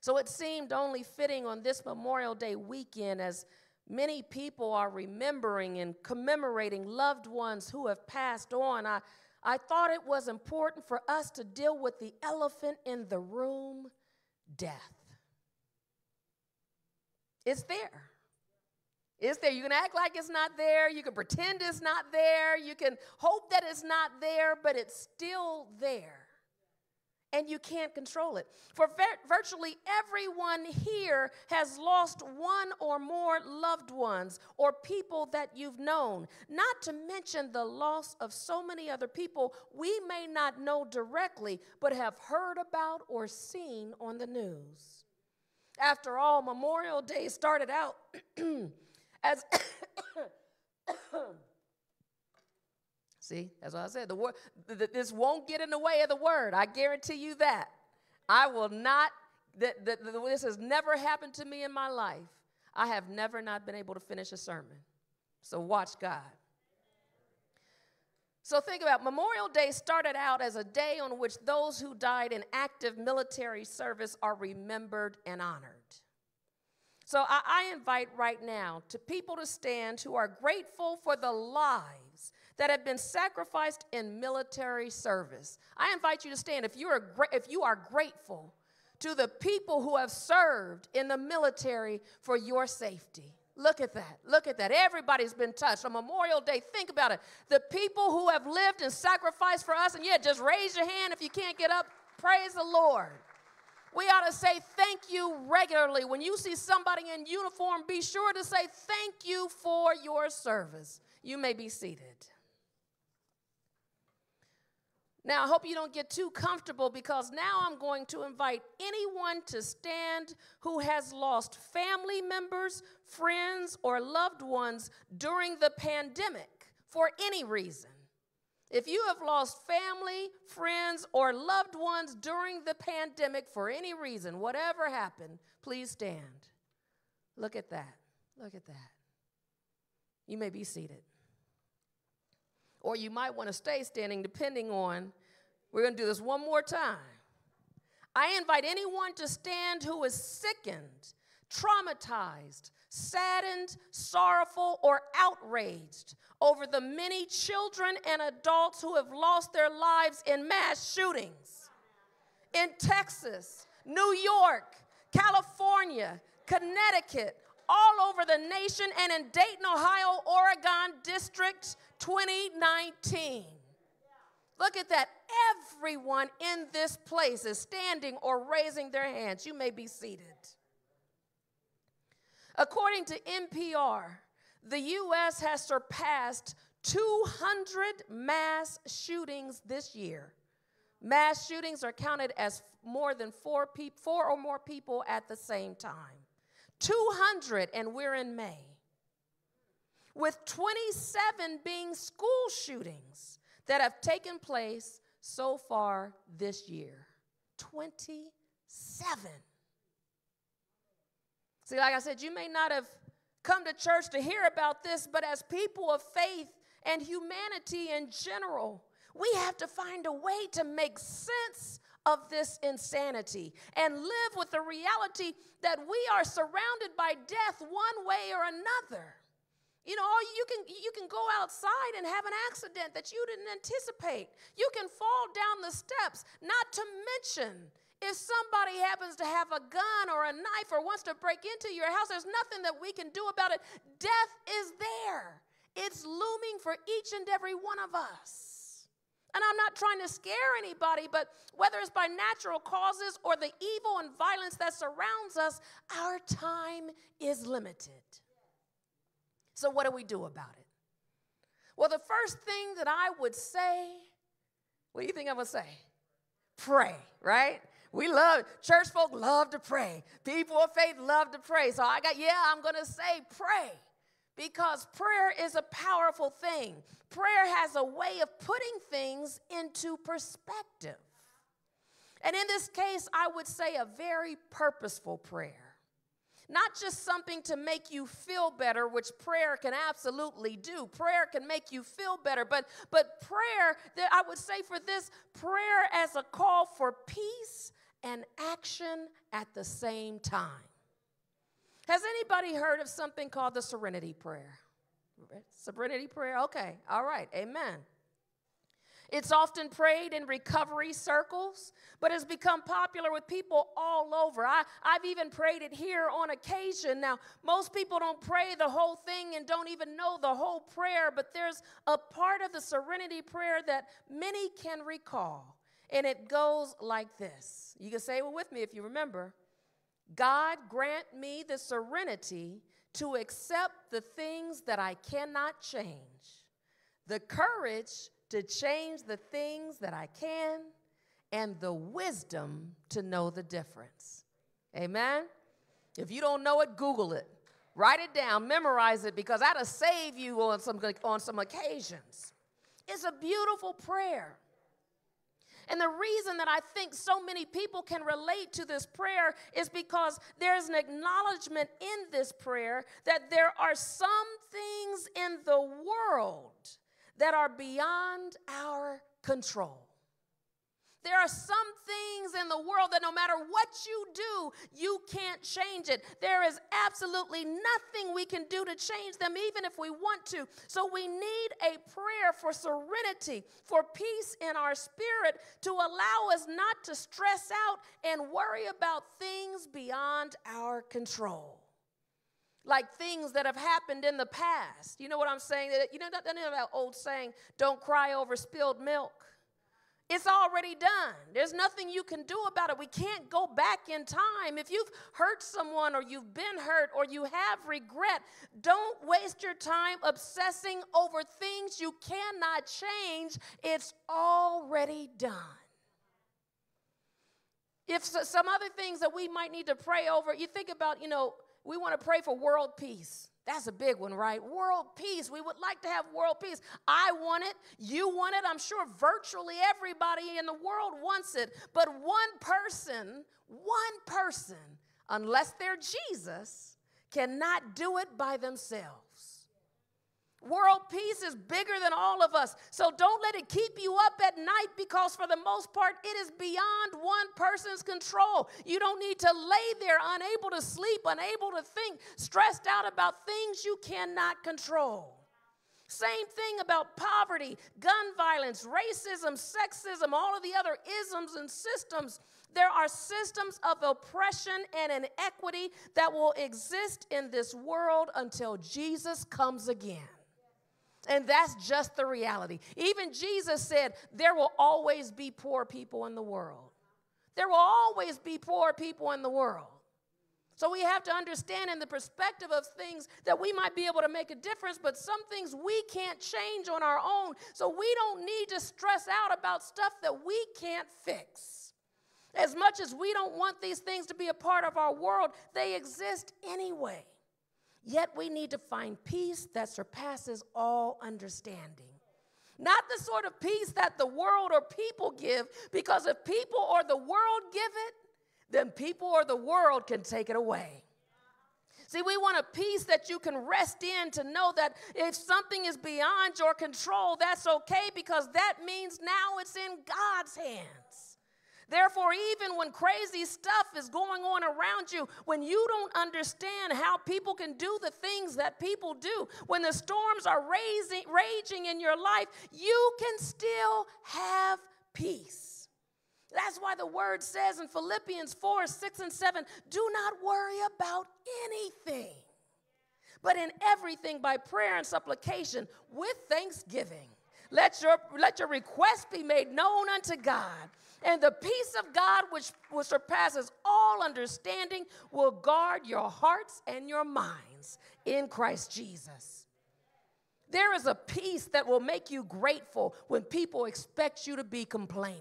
So it seemed only fitting on this Memorial Day weekend as many people are remembering and commemorating loved ones who have passed on. I, I thought it was important for us to deal with the elephant in the room death. It's there. It's there. You can act like it's not there. You can pretend it's not there. You can hope that it's not there, but it's still there. And you can't control it. For virtually everyone here has lost one or more loved ones or people that you've known, not to mention the loss of so many other people we may not know directly, but have heard about or seen on the news. After all, Memorial Day started out As See, that's what I said. The word, this won't get in the way of the word. I guarantee you that. I will not. That, that this has never happened to me in my life. I have never not been able to finish a sermon. So watch God. So think about Memorial Day started out as a day on which those who died in active military service are remembered and honored. So I, I invite right now to people to stand who are grateful for the lives that have been sacrificed in military service. I invite you to stand if you are, gra- if you are grateful to the people who have served in the military for your safety. Look at that. Look at that. Everybody's been touched. On Memorial Day, think about it. The people who have lived and sacrificed for us, and yeah, just raise your hand if you can't get up. Praise the Lord. We ought to say thank you regularly. When you see somebody in uniform, be sure to say thank you for your service. You may be seated. Now, I hope you don't get too comfortable because now I'm going to invite anyone to stand who has lost family members, friends, or loved ones during the pandemic for any reason. If you have lost family, friends, or loved ones during the pandemic for any reason, whatever happened, please stand. Look at that. Look at that. You may be seated. Or you might want to stay standing, depending on. We're going to do this one more time. I invite anyone to stand who is sickened traumatized, saddened, sorrowful, or outraged over the many children and adults who have lost their lives in mass shootings in Texas, New York, California, Connecticut, all over the nation, and in Dayton, Ohio, Oregon District 2019. Look at that. Everyone in this place is standing or raising their hands. You may be seated. According to NPR, the U.S. has surpassed 200 mass shootings this year. Mass shootings are counted as more than four, pe- four or more people at the same time. 200, and we're in May. With 27 being school shootings that have taken place so far this year. 27. See, like I said, you may not have come to church to hear about this, but as people of faith and humanity in general, we have to find a way to make sense of this insanity and live with the reality that we are surrounded by death one way or another. You know, you can you can go outside and have an accident that you didn't anticipate. You can fall down the steps, not to mention if somebody happens to have a gun or a knife or wants to break into your house, there's nothing that we can do about it. Death is there. It's looming for each and every one of us. And I'm not trying to scare anybody, but whether it's by natural causes or the evil and violence that surrounds us, our time is limited. So, what do we do about it? Well, the first thing that I would say, what do you think I would say? Pray, right? We love, church folk love to pray. People of faith love to pray. So I got, yeah, I'm going to say pray because prayer is a powerful thing. Prayer has a way of putting things into perspective. And in this case, I would say a very purposeful prayer. Not just something to make you feel better, which prayer can absolutely do. Prayer can make you feel better, but but prayer that I would say for this prayer as a call for peace and action at the same time. Has anybody heard of something called the serenity prayer? Serenity prayer? Okay. All right. Amen. It's often prayed in recovery circles, but has become popular with people all over. I, I've even prayed it here on occasion. Now, most people don't pray the whole thing and don't even know the whole prayer, but there's a part of the serenity prayer that many can recall. And it goes like this. You can say it with me if you remember. God grant me the serenity to accept the things that I cannot change, the courage to change the things that I can, and the wisdom to know the difference. Amen? If you don't know it, Google it. Write it down, memorize it, because that'll save you on some, on some occasions. It's a beautiful prayer. And the reason that I think so many people can relate to this prayer is because there's an acknowledgement in this prayer that there are some things in the world that are beyond our control. There are some things in the world that no matter what you do, you can't change it. There is absolutely nothing we can do to change them, even if we want to. So we need a prayer for serenity, for peace in our spirit, to allow us not to stress out and worry about things beyond our control like things that have happened in the past. You know what I'm saying? You know that, that old saying, don't cry over spilled milk. It's already done. There's nothing you can do about it. We can't go back in time. If you've hurt someone or you've been hurt or you have regret, don't waste your time obsessing over things you cannot change. It's already done. If some other things that we might need to pray over, you think about, you know, we want to pray for world peace. That's a big one, right? World peace. We would like to have world peace. I want it. You want it. I'm sure virtually everybody in the world wants it. But one person, one person, unless they're Jesus, cannot do it by themselves. World peace is bigger than all of us. So don't let it keep you up at night because, for the most part, it is beyond one person's control. You don't need to lay there unable to sleep, unable to think, stressed out about things you cannot control. Same thing about poverty, gun violence, racism, sexism, all of the other isms and systems. There are systems of oppression and inequity that will exist in this world until Jesus comes again. And that's just the reality. Even Jesus said, There will always be poor people in the world. There will always be poor people in the world. So we have to understand in the perspective of things that we might be able to make a difference, but some things we can't change on our own. So we don't need to stress out about stuff that we can't fix. As much as we don't want these things to be a part of our world, they exist anyway. Yet we need to find peace that surpasses all understanding. Not the sort of peace that the world or people give, because if people or the world give it, then people or the world can take it away. See, we want a peace that you can rest in to know that if something is beyond your control, that's okay because that means now it's in God's hands. Therefore, even when crazy stuff is going on around you, when you don't understand how people can do the things that people do, when the storms are raising, raging in your life, you can still have peace. That's why the word says in Philippians 4 6 and 7 do not worry about anything, but in everything by prayer and supplication with thanksgiving. Let your, let your request be made known unto God and the peace of God, which, which surpasses all understanding, will guard your hearts and your minds in Christ Jesus. There is a peace that will make you grateful when people expect you to be complaining.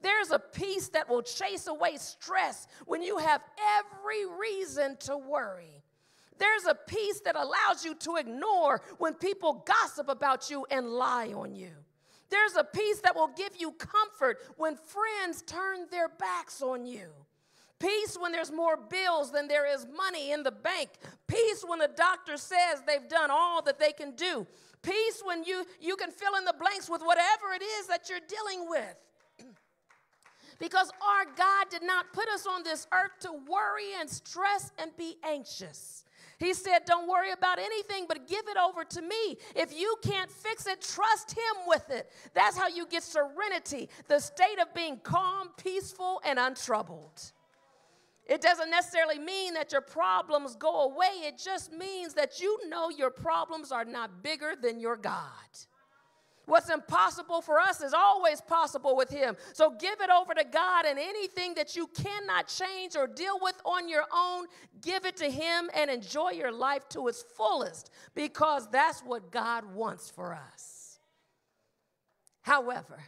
There's a peace that will chase away stress when you have every reason to worry. There's a peace that allows you to ignore when people gossip about you and lie on you. There's a peace that will give you comfort when friends turn their backs on you. Peace when there's more bills than there is money in the bank. Peace when the doctor says they've done all that they can do. Peace when you, you can fill in the blanks with whatever it is that you're dealing with. because our God did not put us on this earth to worry and stress and be anxious. He said, Don't worry about anything, but give it over to me. If you can't fix it, trust Him with it. That's how you get serenity, the state of being calm, peaceful, and untroubled. It doesn't necessarily mean that your problems go away, it just means that you know your problems are not bigger than your God. What's impossible for us is always possible with Him. So give it over to God, and anything that you cannot change or deal with on your own, give it to Him and enjoy your life to its fullest because that's what God wants for us. However,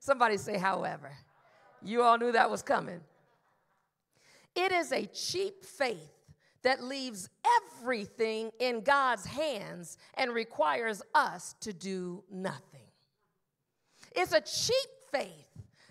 somebody say, however, you all knew that was coming. It is a cheap faith that leaves everything in God's hands and requires us to do nothing. It's a cheap faith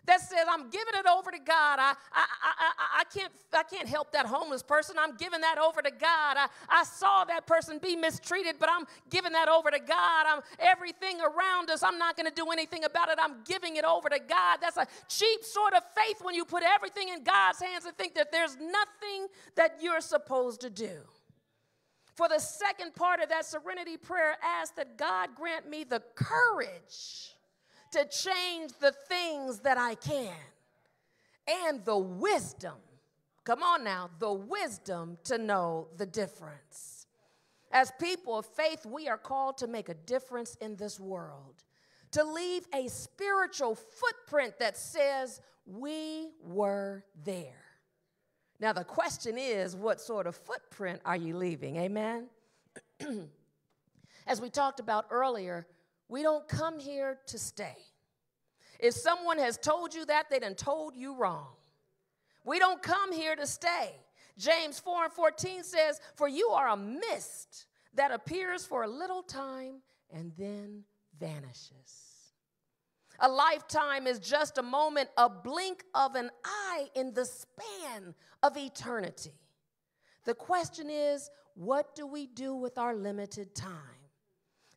that says, I'm giving it over to God. I, I, I, I, can't, I can't help that homeless person. I'm giving that over to God. I, I saw that person be mistreated, but I'm giving that over to God. I'm everything around us, I'm not going to do anything about it. I'm giving it over to God. That's a cheap sort of faith when you put everything in God's hands and think that there's nothing that you're supposed to do. For the second part of that serenity prayer, ask that God grant me the courage to change the things that I can and the wisdom. Come on now, the wisdom to know the difference. As people of faith, we are called to make a difference in this world, to leave a spiritual footprint that says we were there. Now, the question is, what sort of footprint are you leaving? Amen? As we talked about earlier, we don't come here to stay. If someone has told you that, they done told you wrong. We don't come here to stay. James 4 and 14 says, For you are a mist that appears for a little time and then vanishes. A lifetime is just a moment, a blink of an eye in the span of eternity. The question is, what do we do with our limited time?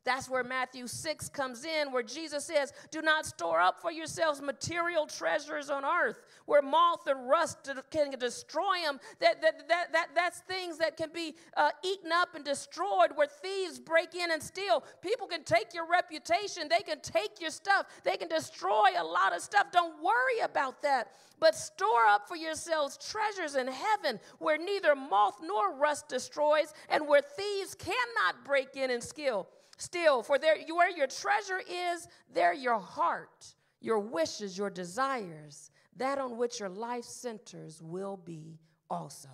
That's where Matthew 6 comes in, where Jesus says, Do not store up for yourselves material treasures on earth, where moth and rust can destroy them. That, that, that, that, that's things that can be uh, eaten up and destroyed, where thieves break in and steal. People can take your reputation, they can take your stuff, they can destroy a lot of stuff. Don't worry about that. But store up for yourselves treasures in heaven, where neither moth nor rust destroys, and where thieves cannot break in and steal still. For there, where your treasure is, there your heart, your wishes, your desires, that on which your life centers will be also.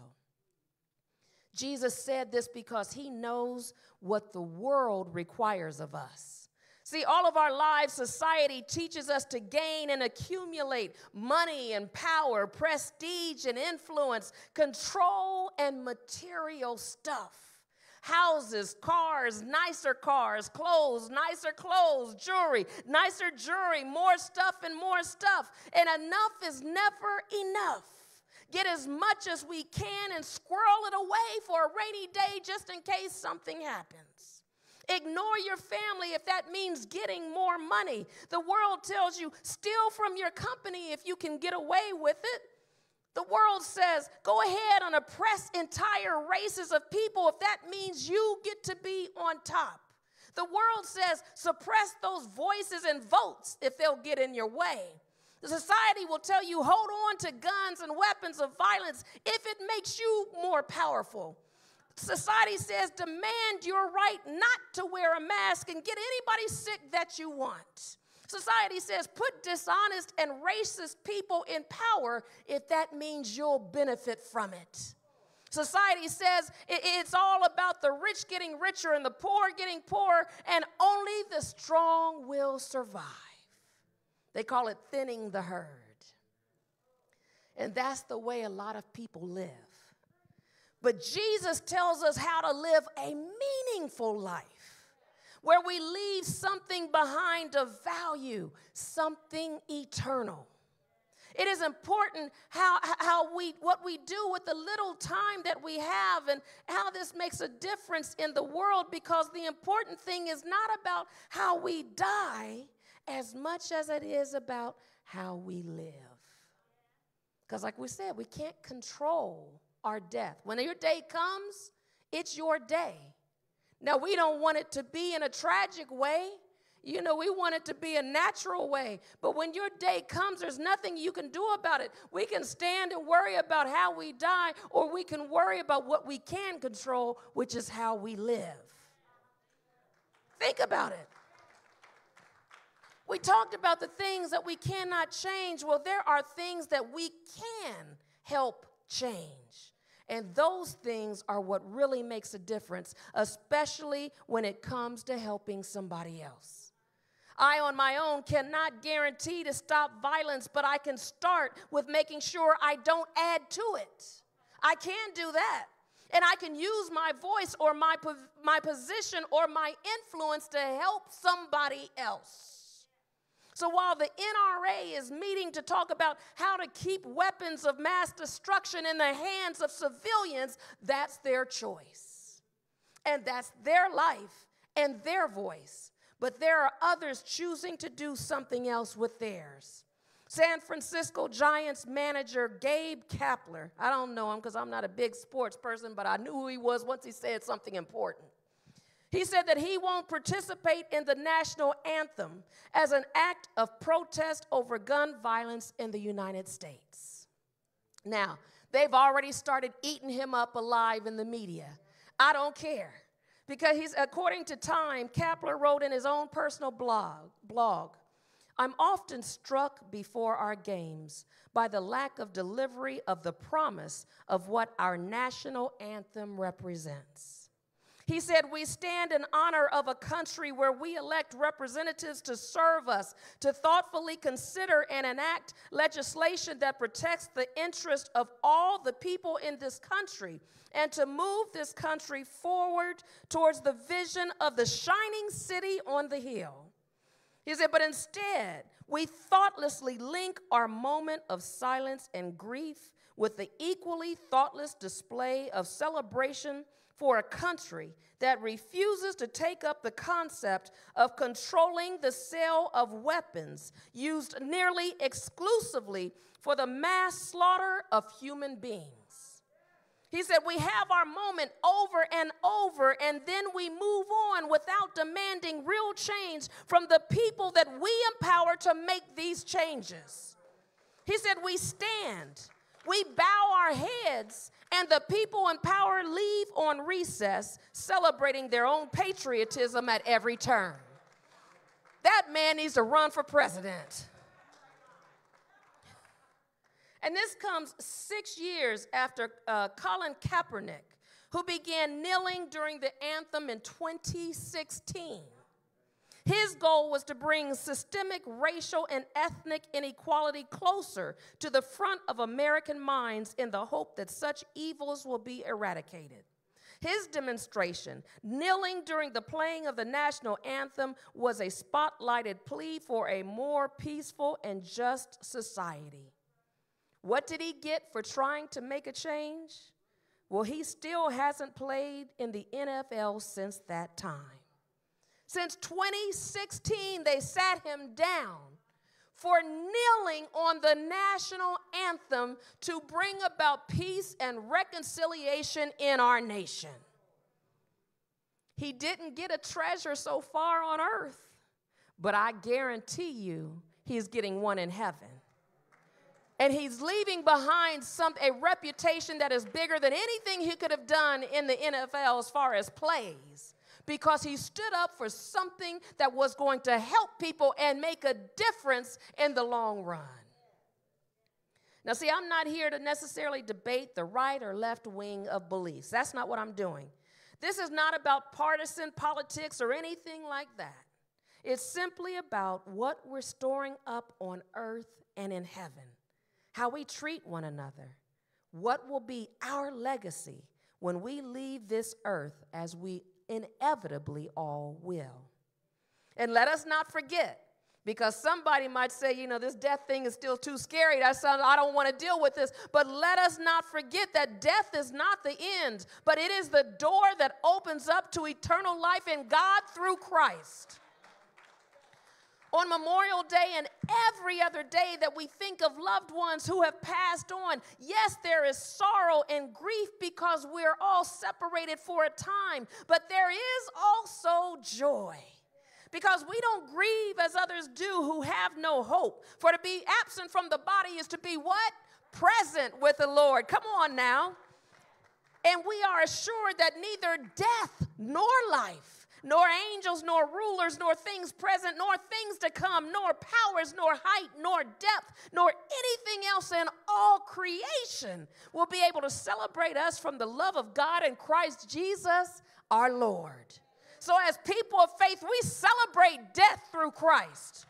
Jesus said this because he knows what the world requires of us. See, all of our lives, society teaches us to gain and accumulate money and power, prestige and influence, control and material stuff houses, cars, nicer cars, clothes, nicer clothes, jewelry, nicer jewelry, more stuff and more stuff. And enough is never enough. Get as much as we can and squirrel it away for a rainy day just in case something happens. Ignore your family if that means getting more money. The world tells you steal from your company if you can get away with it. The world says, go ahead and oppress entire races of people if that means you get to be on top. The world says, suppress those voices and votes if they'll get in your way. The society will tell you, hold on to guns and weapons of violence if it makes you more powerful. Society says, demand your right not to wear a mask and get anybody sick that you want. Society says put dishonest and racist people in power if that means you'll benefit from it. Society says it's all about the rich getting richer and the poor getting poorer, and only the strong will survive. They call it thinning the herd. And that's the way a lot of people live. But Jesus tells us how to live a meaningful life where we leave something behind of value, something eternal. It is important how, how we, what we do with the little time that we have and how this makes a difference in the world because the important thing is not about how we die as much as it is about how we live. Because, like we said, we can't control our death. When your day comes, it's your day. Now, we don't want it to be in a tragic way. You know, we want it to be a natural way. But when your day comes, there's nothing you can do about it. We can stand and worry about how we die, or we can worry about what we can control, which is how we live. Think about it. We talked about the things that we cannot change. Well, there are things that we can help change. And those things are what really makes a difference, especially when it comes to helping somebody else. I, on my own, cannot guarantee to stop violence, but I can start with making sure I don't add to it. I can do that. And I can use my voice or my, my position or my influence to help somebody else. So while the NRA is meeting to talk about how to keep weapons of mass destruction in the hands of civilians, that's their choice. And that's their life and their voice. But there are others choosing to do something else with theirs. San Francisco Giants manager Gabe Kapler, I don't know him because I'm not a big sports person, but I knew who he was once he said something important. He said that he won't participate in the national anthem as an act of protest over gun violence in the United States. Now, they've already started eating him up alive in the media. I don't care. Because he's, according to Time, Kapler wrote in his own personal blog, blog I'm often struck before our games by the lack of delivery of the promise of what our national anthem represents. He said, We stand in honor of a country where we elect representatives to serve us, to thoughtfully consider and enact legislation that protects the interest of all the people in this country, and to move this country forward towards the vision of the shining city on the hill. He said, but instead, we thoughtlessly link our moment of silence and grief with the equally thoughtless display of celebration for a country that refuses to take up the concept of controlling the sale of weapons used nearly exclusively for the mass slaughter of human beings. He said, We have our moment over and over, and then we move on without demanding real change from the people that we empower to make these changes. He said, We stand, we bow our heads, and the people in power leave on recess, celebrating their own patriotism at every turn. That man needs to run for president. And this comes six years after uh, Colin Kaepernick, who began kneeling during the anthem in 2016. His goal was to bring systemic racial and ethnic inequality closer to the front of American minds in the hope that such evils will be eradicated. His demonstration, kneeling during the playing of the national anthem, was a spotlighted plea for a more peaceful and just society. What did he get for trying to make a change? Well, he still hasn't played in the NFL since that time. Since 2016, they sat him down for kneeling on the national anthem to bring about peace and reconciliation in our nation. He didn't get a treasure so far on earth, but I guarantee you he's getting one in heaven. And he's leaving behind some a reputation that is bigger than anything he could have done in the NFL as far as plays because he stood up for something that was going to help people and make a difference in the long run. Now, see, I'm not here to necessarily debate the right or left wing of beliefs. That's not what I'm doing. This is not about partisan politics or anything like that. It's simply about what we're storing up on earth and in heaven, how we treat one another, what will be our legacy when we leave this earth as we inevitably all will. And let us not forget, because somebody might say, you know, this death thing is still too scary. I don't want to deal with this. But let us not forget that death is not the end, but it is the door that opens up to eternal life in God through Christ on Memorial Day and every other day that we think of loved ones who have passed on. Yes, there is sorrow and grief because we're all separated for a time, but there is also joy. Because we don't grieve as others do who have no hope. For to be absent from the body is to be what? Present with the Lord. Come on now. And we are assured that neither death nor life nor angels, nor rulers, nor things present, nor things to come, nor powers, nor height, nor depth, nor anything else in all creation will be able to celebrate us from the love of God in Christ Jesus our Lord. So, as people of faith, we celebrate death through Christ.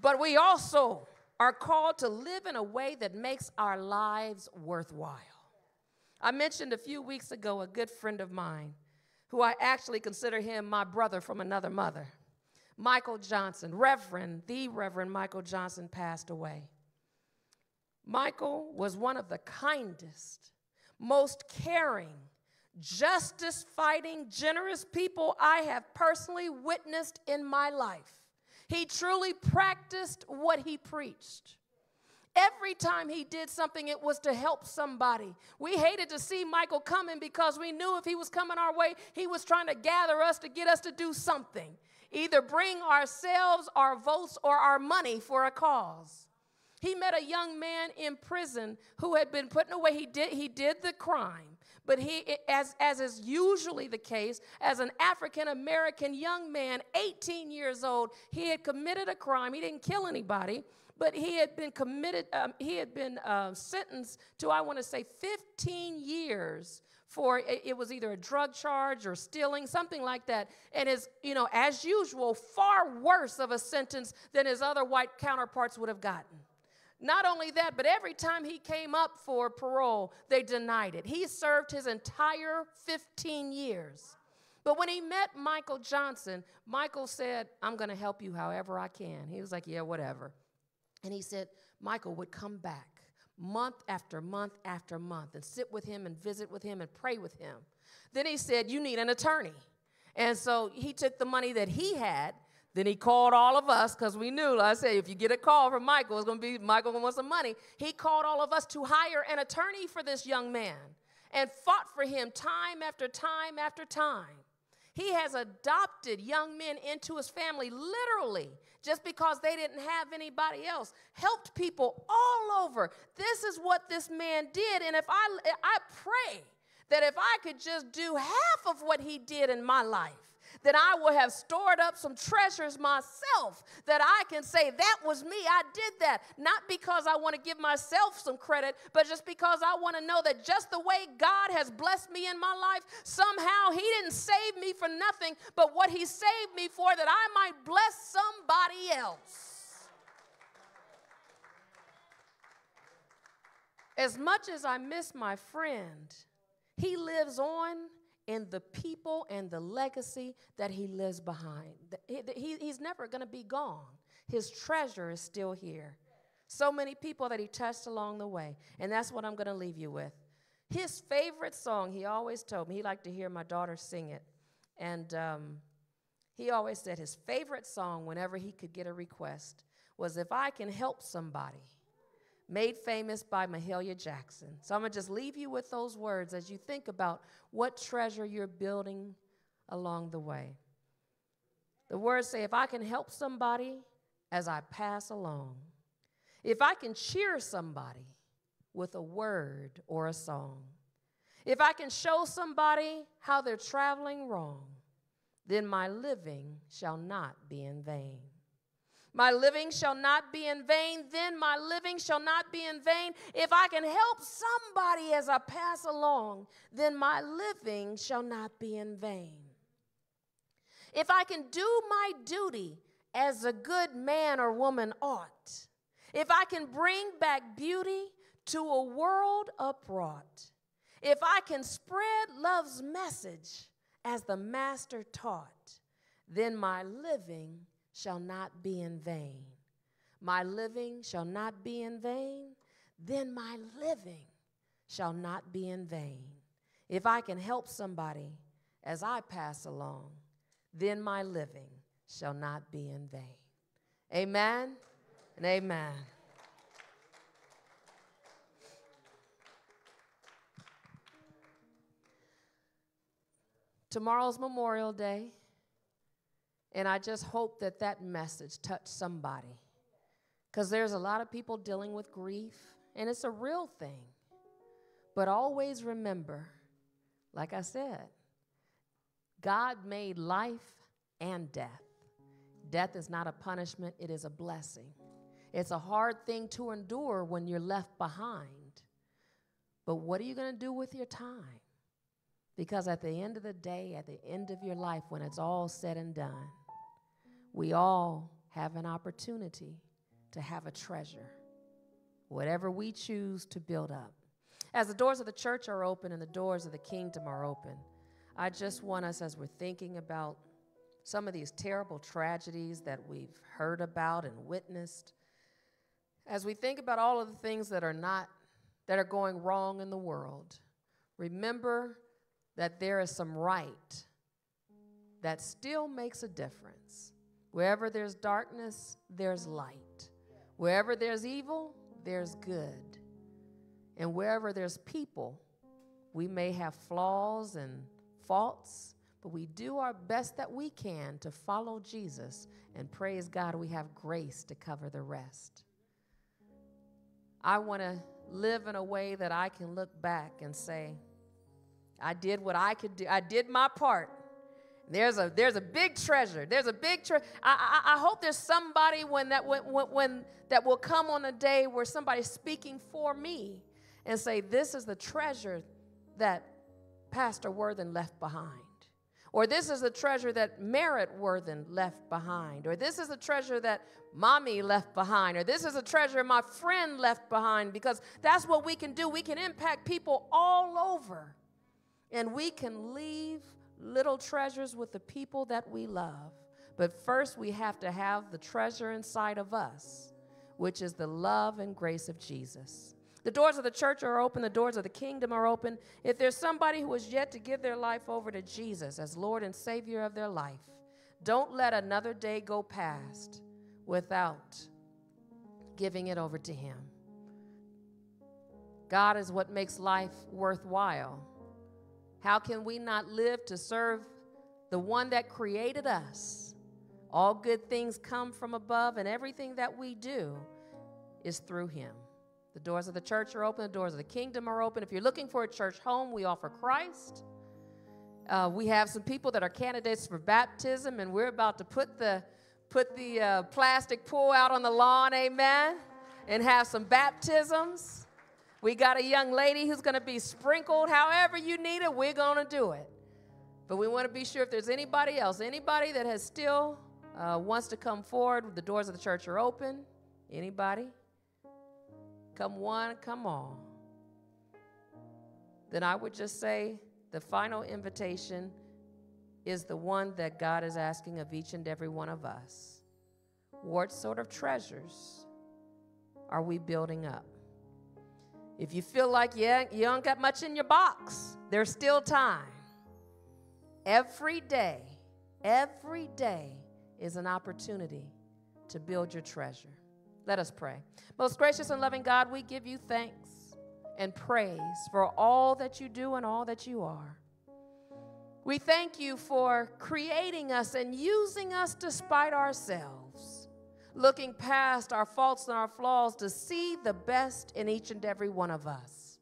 But we also are called to live in a way that makes our lives worthwhile. I mentioned a few weeks ago a good friend of mine who I actually consider him my brother from another mother. Michael Johnson, Reverend, the Reverend Michael Johnson passed away. Michael was one of the kindest, most caring, justice fighting, generous people I have personally witnessed in my life. He truly practiced what he preached. Every time he did something, it was to help somebody. We hated to see Michael coming because we knew if he was coming our way, he was trying to gather us to get us to do something, either bring ourselves, our votes, or our money for a cause. He met a young man in prison who had been put away. He did, he did the crime, but he, as, as is usually the case, as an African American young man, 18 years old, he had committed a crime. He didn't kill anybody, but he had been committed, um, he had been uh, sentenced to, I want to say, 15 years for it, was either a drug charge or stealing, something like that. And is, you know, as usual, far worse of a sentence than his other white counterparts would have gotten. Not only that, but every time he came up for parole, they denied it. He served his entire 15 years. But when he met Michael Johnson, Michael said, I'm going to help you however I can. He was like, Yeah, whatever. And he said, Michael would come back month after month after month and sit with him and visit with him and pray with him. Then he said, You need an attorney. And so he took the money that he had. Then he called all of us because we knew, like I said, if you get a call from Michael, it's going to be Michael going to want some money. He called all of us to hire an attorney for this young man and fought for him time after time after time. He has adopted young men into his family literally just because they didn't have anybody else. Helped people all over. This is what this man did. And if I, I pray that if I could just do half of what he did in my life, that I will have stored up some treasures myself that I can say, that was me, I did that. Not because I want to give myself some credit, but just because I want to know that just the way God has blessed me in my life, somehow He didn't save me for nothing, but what He saved me for, that I might bless somebody else. As much as I miss my friend, he lives on in the people and the legacy that he lives behind. He, he's never going to be gone. His treasure is still here. So many people that he touched along the way. And that's what I'm going to leave you with. His favorite song, he always told me, he liked to hear my daughter sing it. And um, he always said his favorite song, whenever he could get a request, was If I Can Help Somebody made famous by Mahalia Jackson. So I'm going to just leave you with those words as you think about what treasure you're building along the way. The words say, If I can help somebody as I pass along, if I can cheer somebody with a word or a song, if I can show somebody how they're traveling wrong, then my living shall not be in vain. My living shall not be in vain, then my living shall not be in vain. If I can help somebody as I pass along, then my living shall not be in vain. If I can do my duty as a good man or woman ought, if I can bring back beauty to a world upraught, if I can spread love's message as the Master taught, then my living shall not be in vain. My living shall not be in vain, then my living shall not be in vain. If I can help somebody as I pass along, then my living shall not be in vain. Amen and amen. Tomorrow's Memorial Day. And I just hope that that message touched somebody. Because there's a lot of people dealing with grief, and it's a real thing. But always remember, like I said, God made life and death. Death is not a punishment, it is a blessing. It's a hard thing to endure when you're left behind. But what are you going to do with your time? Because at the end of the day, at the end of your life, when it's all said and done, we all have an opportunity to have a treasure, whatever we choose to build up. As the doors of the church are open and the doors of the kingdom are open, I just want us, as we're thinking about some of these terrible tragedies that we've heard about and witnessed, as we think about all of the things that are not, that are going wrong in the world, remember that there is some right that still makes a difference. Wherever there's darkness, there's light. Wherever there's evil, there's good. And wherever there's people, we may have flaws and faults, but we do our best that we can to follow Jesus and praise God we have grace to cover the rest. I want to live in a way that I can look back and say, I did what I could do. I did my part. There's a there's a big treasure. There's a big treasure. I, I, I hope there's somebody when that when, when that will come on a day where somebody's speaking for me and say, "This is the treasure that Pastor Worthen left behind." Or this is the treasure that Merritt Worthen left behind. Or this is the treasure that mommy left behind. Or this is a treasure my friend left behind. Because that's what we can do. We can impact people all over. And we can leave little treasures with the people that we love. But first, we have to have the treasure inside of us, which is the love and grace of Jesus. The doors of the church are open, the doors of the kingdom are open. If there's somebody who has yet to give their life over to Jesus as Lord and Savior of their life, don't let another day go past without giving it over to Him. God is what makes life worthwhile. How can we not live to serve the one that created us? All good things come from above, and everything that we do is through Him. The doors of the church are open, the doors of the kingdom are open. If you're looking for a church home, we offer Christ. Uh, we have some people that are candidates for baptism, and we're about to put the put the uh, plastic pool out on the lawn, amen, and have some baptisms. We got a young lady who's going to be sprinkled. However you need it, we're going to do it. But we want to be sure if there's anybody else, anybody that has still uh, wants to come forward, the doors of the church are open. Anybody? Come one, come all. Then I would just say the final invitation is the one that God is asking of each and every one of us. What sort of treasures are we building up? If you feel like yeah, you don't got much in your box, there's still time. Every day, every day is an opportunity to build your treasure. Let us pray. Most gracious and loving God, we give you thanks and praise for all that you do and all that you are. We thank you for creating us and using us despite ourselves, looking past our faults and our flaws to see the best in each and every one of us.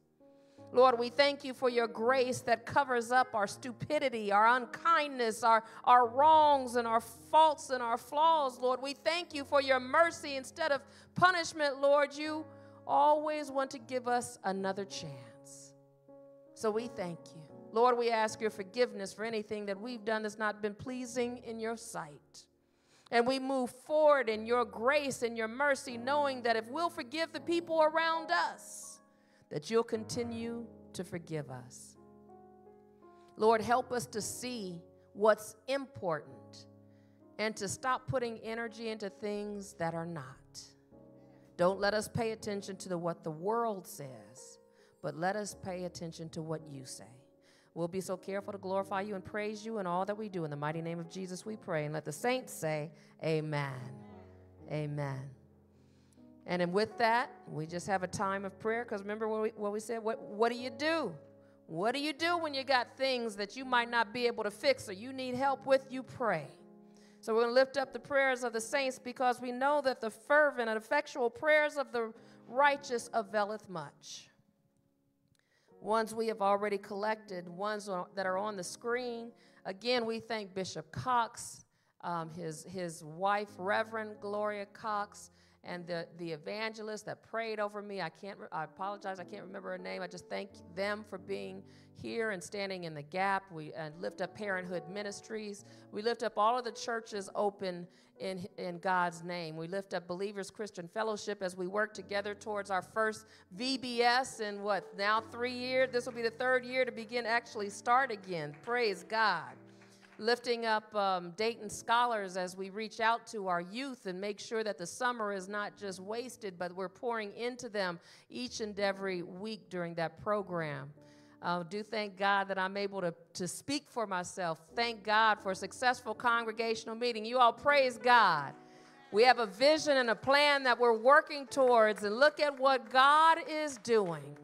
Lord, we thank you for your grace that covers up our stupidity, our unkindness, our, our wrongs, and our faults and our flaws, Lord. We thank you for your mercy instead of punishment, Lord. You always want to give us another chance. So we thank you. Lord, we ask your forgiveness for anything that we've done that's not been pleasing in your sight. And we move forward in your grace and your mercy, knowing that if we'll forgive the people around us, that you'll continue to forgive us. Lord, help us to see what's important and to stop putting energy into things that are not. Don't let us pay attention to the, what the world says, but let us pay attention to what you say. We'll be so careful to glorify you and praise you in all that we do. In the mighty name of Jesus, we pray. And let the saints say, Amen. Amen. And then with that, we just have a time of prayer because remember what we, what we said? What, what do you do? What do you do when you got things that you might not be able to fix or you need help with? You pray. So we're going to lift up the prayers of the saints because we know that the fervent and effectual prayers of the righteous availeth much ones we have already collected, ones that are on the screen. Again, we thank Bishop Cox, um, his, his wife, Reverend Gloria Cox, and the, the evangelist that prayed over me. I can't, I apologize, I can't remember her name. I just thank them for being here and standing in the gap. We uh, lift up Parenthood Ministries. We lift up all of the churches open in, in God's name. We lift up Believers Christian Fellowship as we work together towards our first VBS in what, now three years? This will be the third year to begin actually start again. Praise God. Lifting up um, Dayton scholars as we reach out to our youth and make sure that the summer is not just wasted, but we're pouring into them each and every week during that program. Uh, do thank God that I'm able to, to speak for myself. Thank God for a successful congregational meeting. You all praise God. We have a vision and a plan that we're working towards, and look at what God is doing.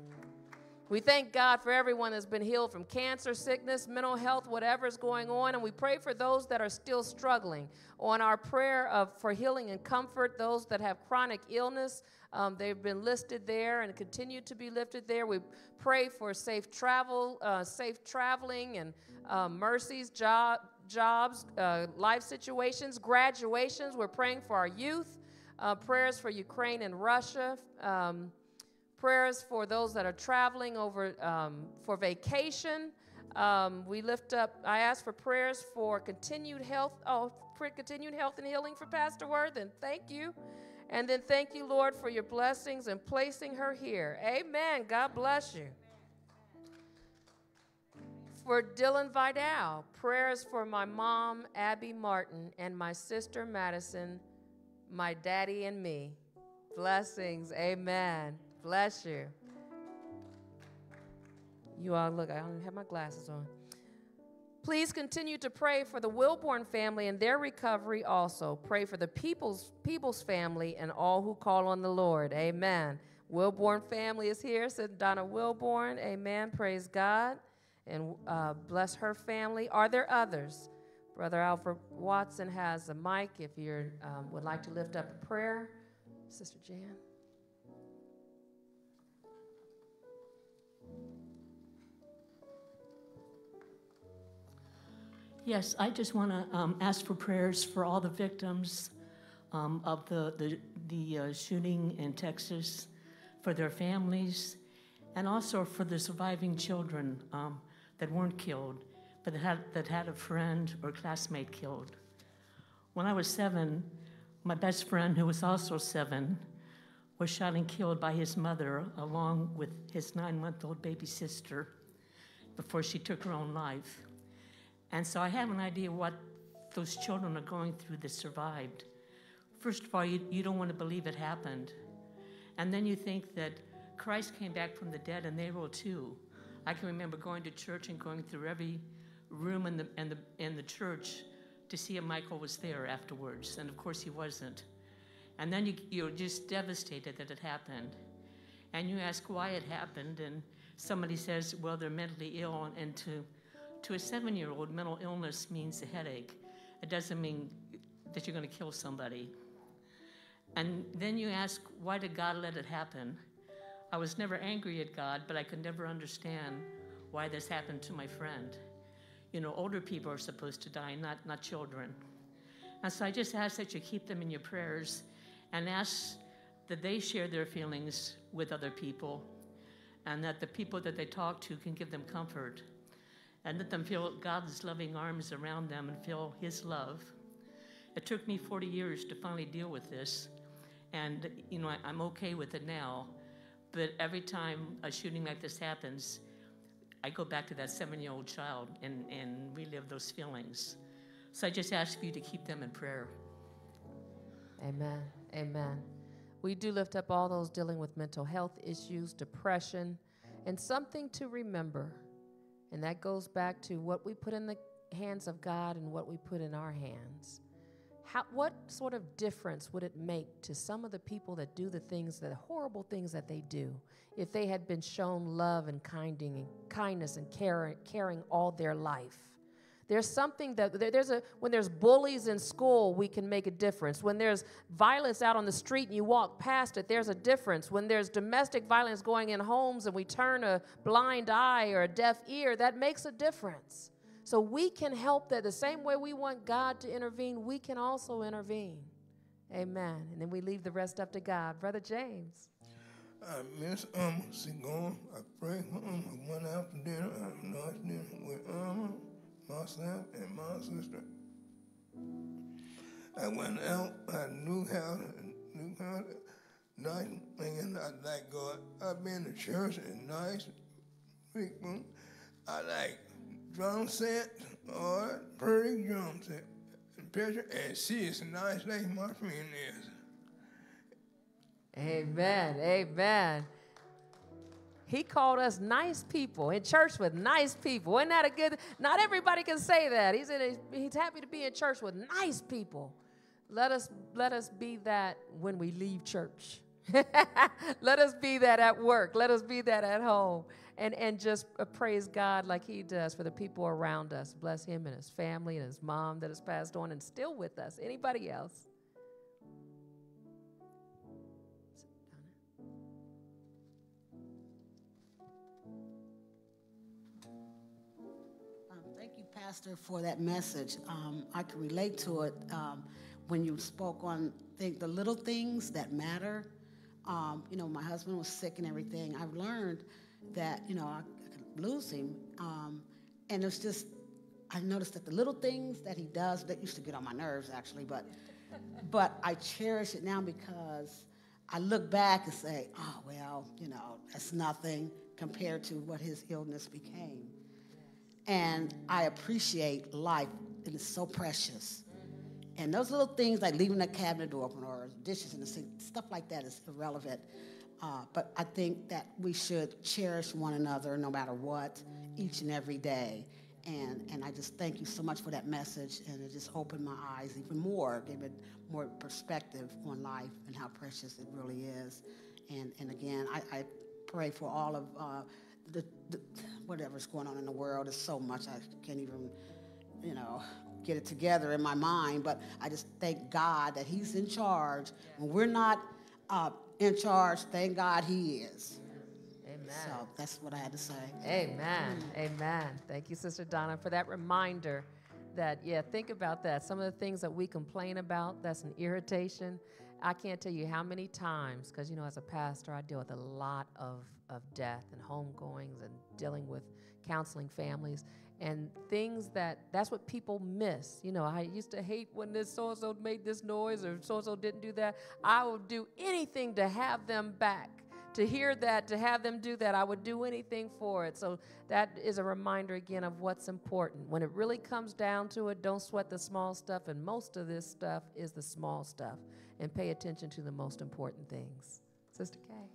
We thank God for everyone that's been healed from cancer, sickness, mental health, whatever is going on. And we pray for those that are still struggling. On our prayer of, for healing and comfort, those that have chronic illness, um, they've been listed there and continue to be lifted there. We pray for safe travel, uh, safe traveling, and uh, mercies, job, jobs, uh, life situations, graduations. We're praying for our youth. Uh, prayers for Ukraine and Russia. Um, prayers for those that are traveling over um, for vacation. Um, we lift up, I ask for prayers for continued health, oh, for continued health and healing for Pastor Worthen. Thank you. And then thank you, Lord, for your blessings and placing her here. Amen. God bless you. for Dylan Vidal. Prayers for my mom, Abby Martin, and my sister, Madison, my daddy, and me. Blessings. Amen. Bless you. You all look, I don't have my glasses on. Please continue to pray for the Wilborn family and their recovery also. Pray for the People's, People's family and all who call on the Lord. Amen. Wilborn family is here, said Donna Wilborn. Amen. Praise God. And uh, bless her family. Are there others? Brother Alfred Watson has a mic if you um, would like to lift up a prayer. Sister Jan. Yes, I just want to um, ask for prayers for all the victims um, of the, the, the uh, shooting in Texas, for their families, and also for the surviving children um, that weren't killed, but that had, that had a friend or classmate killed. When I was seven, my best friend, who was also seven, was shot and killed by his mother along with his nine month old baby sister before she took her own life. And so I have an idea what those children are going through that survived. First of all, you, you don't want to believe it happened. And then you think that Christ came back from the dead and they will too. I can remember going to church and going through every room in the, in the, in the church to see if Michael was there afterwards. And of course, he wasn't. And then you, you're just devastated that it happened. And you ask why it happened, and somebody says, well, they're mentally ill, and to to a seven year old, mental illness means a headache. It doesn't mean that you're going to kill somebody. And then you ask, why did God let it happen? I was never angry at God, but I could never understand why this happened to my friend. You know, older people are supposed to die, not, not children. And so I just ask that you keep them in your prayers and ask that they share their feelings with other people and that the people that they talk to can give them comfort and let them feel God's loving arms around them and feel His love. It took me 40 years to finally deal with this, and you know I, I'm okay with it now. But every time a shooting like this happens, I go back to that seven-year-old child and, and relive those feelings. So I just ask you to keep them in prayer. Amen. Amen. We do lift up all those dealing with mental health issues, depression, and something to remember and that goes back to what we put in the hands of God and what we put in our hands. How, what sort of difference would it make to some of the people that do the things, the horrible things that they do, if they had been shown love and kinding, kindness and caring, caring all their life? There's something that there's a when there's bullies in school, we can make a difference. When there's violence out on the street and you walk past it, there's a difference. When there's domestic violence going in homes and we turn a blind eye or a deaf ear, that makes a difference. So we can help that the same way we want God to intervene, we can also intervene. Amen. And then we leave the rest up to God. Brother James. I miss um Sigon. I pray um, I went out dinner. I dinner with um myself and my sister. I went out, I knew how, to, knew how to, nice man, I like God. I've been to church and nice people. I like drum set or pretty drum set. Picture, and she is a nice lady, my friend is. Amen, amen. He called us nice people in church with nice people. Isn't that a good? Not everybody can say that. He's he's happy to be in church with nice people. Let us let us be that when we leave church. let us be that at work. Let us be that at home. And and just praise God like he does for the people around us. Bless him and his family and his mom that has passed on and still with us. Anybody else? Pastor, for that message. Um, I can relate to it um, when you spoke on think the little things that matter. Um, you know, my husband was sick and everything. I've learned that you know I, I lose him, um, and it's just I noticed that the little things that he does that used to get on my nerves actually, but but I cherish it now because I look back and say, oh well, you know, that's nothing compared to what his illness became. And I appreciate life, and it's so precious. And those little things like leaving the cabinet door open or dishes in the sink, stuff like that is irrelevant. Uh, but I think that we should cherish one another no matter what, each and every day. And, and I just thank you so much for that message, and it just opened my eyes even more, gave it more perspective on life and how precious it really is. And, and again, I, I pray for all of uh, the, the, whatever's going on in the world. There's so much I can't even, you know, get it together in my mind. But I just thank God that He's in charge. When we're not uh, in charge, thank God He is. Amen. So that's what I had to say. Amen. Amen. Thank you, Sister Donna, for that reminder that, yeah, think about that. Some of the things that we complain about, that's an irritation. I can't tell you how many times, because, you know, as a pastor, I deal with a lot of, of death and homegoings and dealing with counseling families and things that that's what people miss. You know, I used to hate when this so and so made this noise or so and so didn't do that. I would do anything to have them back to hear that, to have them do that, I would do anything for it. So that is a reminder again of what's important. When it really comes down to it, don't sweat the small stuff, and most of this stuff is the small stuff. And pay attention to the most important things. Sister Kay.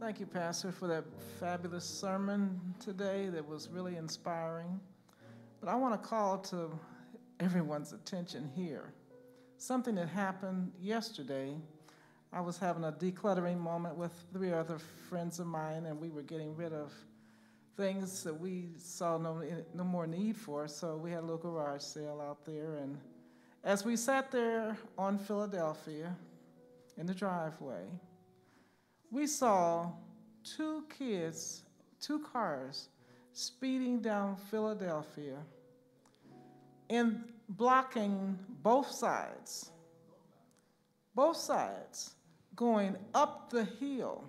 Thank you, Pastor, for that fabulous sermon today that was really inspiring. But I want to call to everyone's attention here something that happened yesterday I was having a decluttering moment with three other friends of mine, and we were getting rid of things that we saw no, no more need for. So we had a little garage sale out there. And as we sat there on Philadelphia in the driveway, we saw two kids, two cars speeding down Philadelphia and blocking both sides. Both sides going up the hill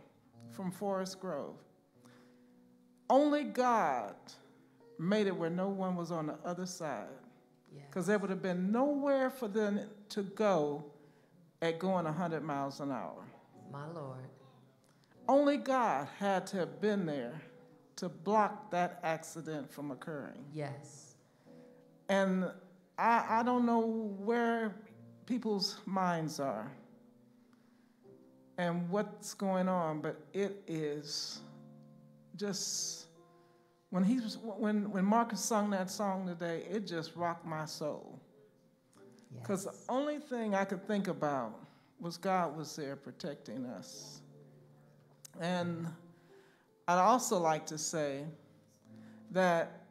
from Forest Grove. Only God made it where no one was on the other side. Because yes. there would have been nowhere for them to go at going 100 miles an hour. My Lord. Only God had to have been there to block that accident from occurring. Yes. And I, I don't know where people's minds are and what's going on, but it is just when he was when when Marcus sung that song today, it just rocked my soul. Because yes. the only thing I could think about was God was there protecting us. And I'd also like to say that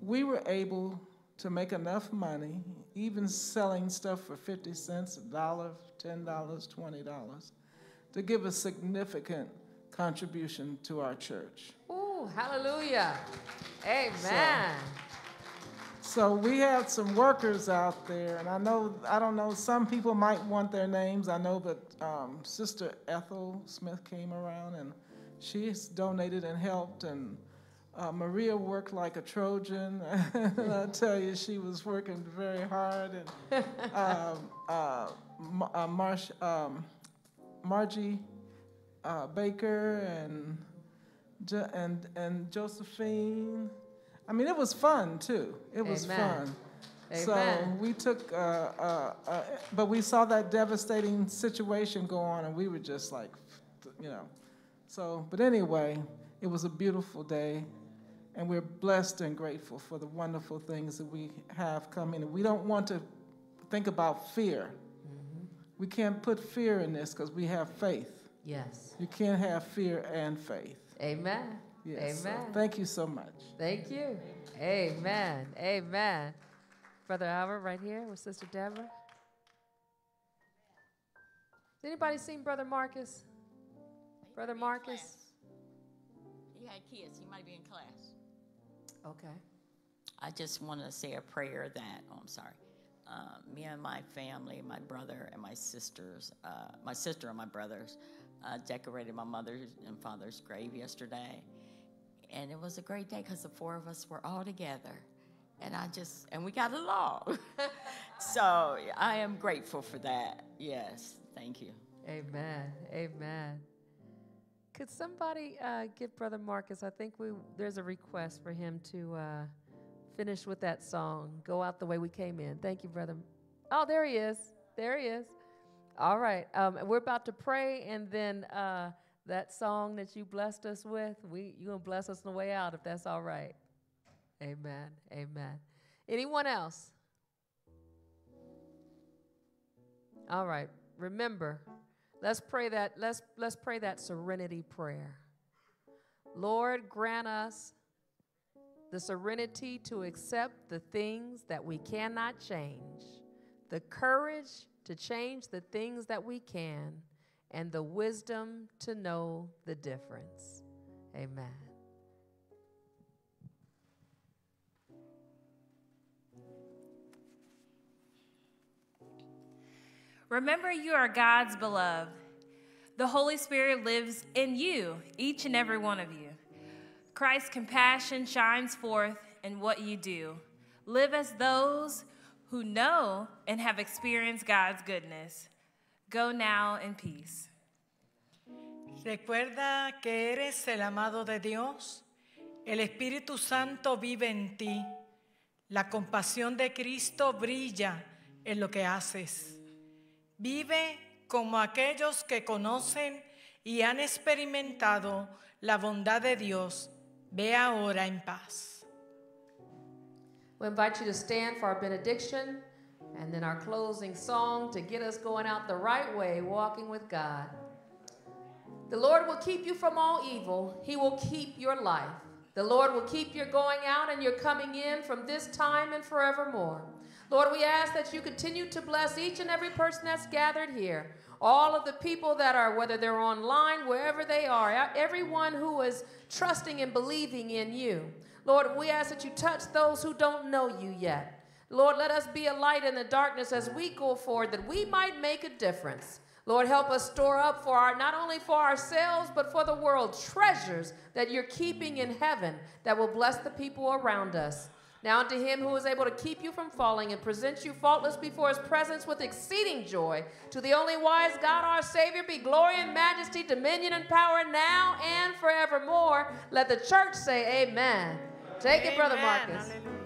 we were able to make enough money, even selling stuff for 50 cents, a dollar, $10, $20, to give a significant contribution to our church. Ooh, hallelujah. Amen. So, so, we have some workers out there, and I know, I don't know, some people might want their names. I know that um, Sister Ethel Smith came around and she's donated and helped, and uh, Maria worked like a Trojan. I tell you, she was working very hard. And um, uh, uh, Marsh, um, Margie uh, Baker and, jo- and, and Josephine. I mean, it was fun too. It was Amen. fun. Amen. So we took, uh, uh, uh, but we saw that devastating situation go on, and we were just like, you know. So, but anyway, it was a beautiful day, and we're blessed and grateful for the wonderful things that we have coming. And we don't want to think about fear. We can't put fear in this because we have faith. Yes. You can't have fear and faith. Amen. Yes. Amen. So thank you so much. Thank you. Amen. Amen. Brother Albert, right here with Sister Deborah. Has anybody seen Brother Marcus? Brother Marcus? He had kids. He might be in class. Okay. I just want to say a prayer that, oh, I'm sorry. Uh, me and my family, my brother and my sisters, uh, my sister and my brothers, uh, decorated my mother's and father's grave yesterday. And it was a great day because the four of us were all together. And I just, and we got along. so I am grateful for that. Yes, thank you. Amen. Amen. Could somebody uh, give Brother Marcus? I think we there's a request for him to uh, finish with that song. Go out the way we came in. Thank you, brother. Oh, there he is. There he is. All right. Um, we're about to pray, and then uh, that song that you blessed us with, we you gonna bless us on the way out, if that's all right. Amen. Amen. Anyone else? All right. Remember, let's pray that let's let's pray that serenity prayer. Lord, grant us the serenity to accept the things that we cannot change, the courage to change the things that we can, and the wisdom to know the difference. Amen. Remember, you are God's beloved. The Holy Spirit lives in you, each and every one of you. Christ's compassion shines forth in what you do. Live as those who know and have experienced God's goodness. Go now in peace. Recuerda que eres el amado de Dios. El Espíritu Santo vive en ti. La compasión de Cristo brilla en lo que haces. Vive como aquellos que conocen y han experimentado la bondad de Dios. Ve ahora en paz. We invite you to stand for our benediction and then our closing song to get us going out the right way, walking with God. The Lord will keep you from all evil, He will keep your life. The Lord will keep your going out and your coming in from this time and forevermore. Lord, we ask that you continue to bless each and every person that's gathered here. All of the people that are, whether they're online, wherever they are, everyone who is trusting and believing in you. Lord, we ask that you touch those who don't know you yet. Lord, let us be a light in the darkness as we go forward that we might make a difference. Lord, help us store up for our, not only for ourselves, but for the world, treasures that you're keeping in heaven that will bless the people around us. Now unto him who is able to keep you from falling and present you faultless before his presence with exceeding joy, to the only wise God our Savior be glory and majesty, dominion and power now and forevermore. Let the church say amen. Take Amen. it, Brother Marcus. Walk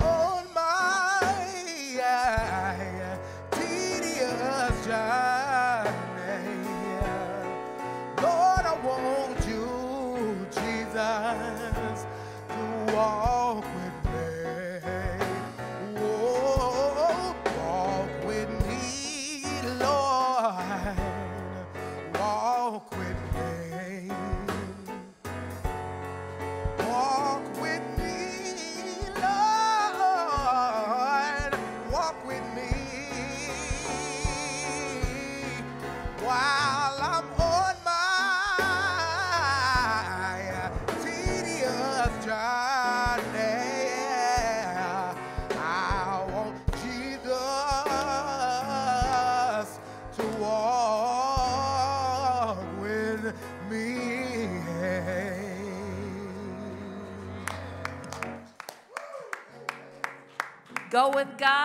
Go with God.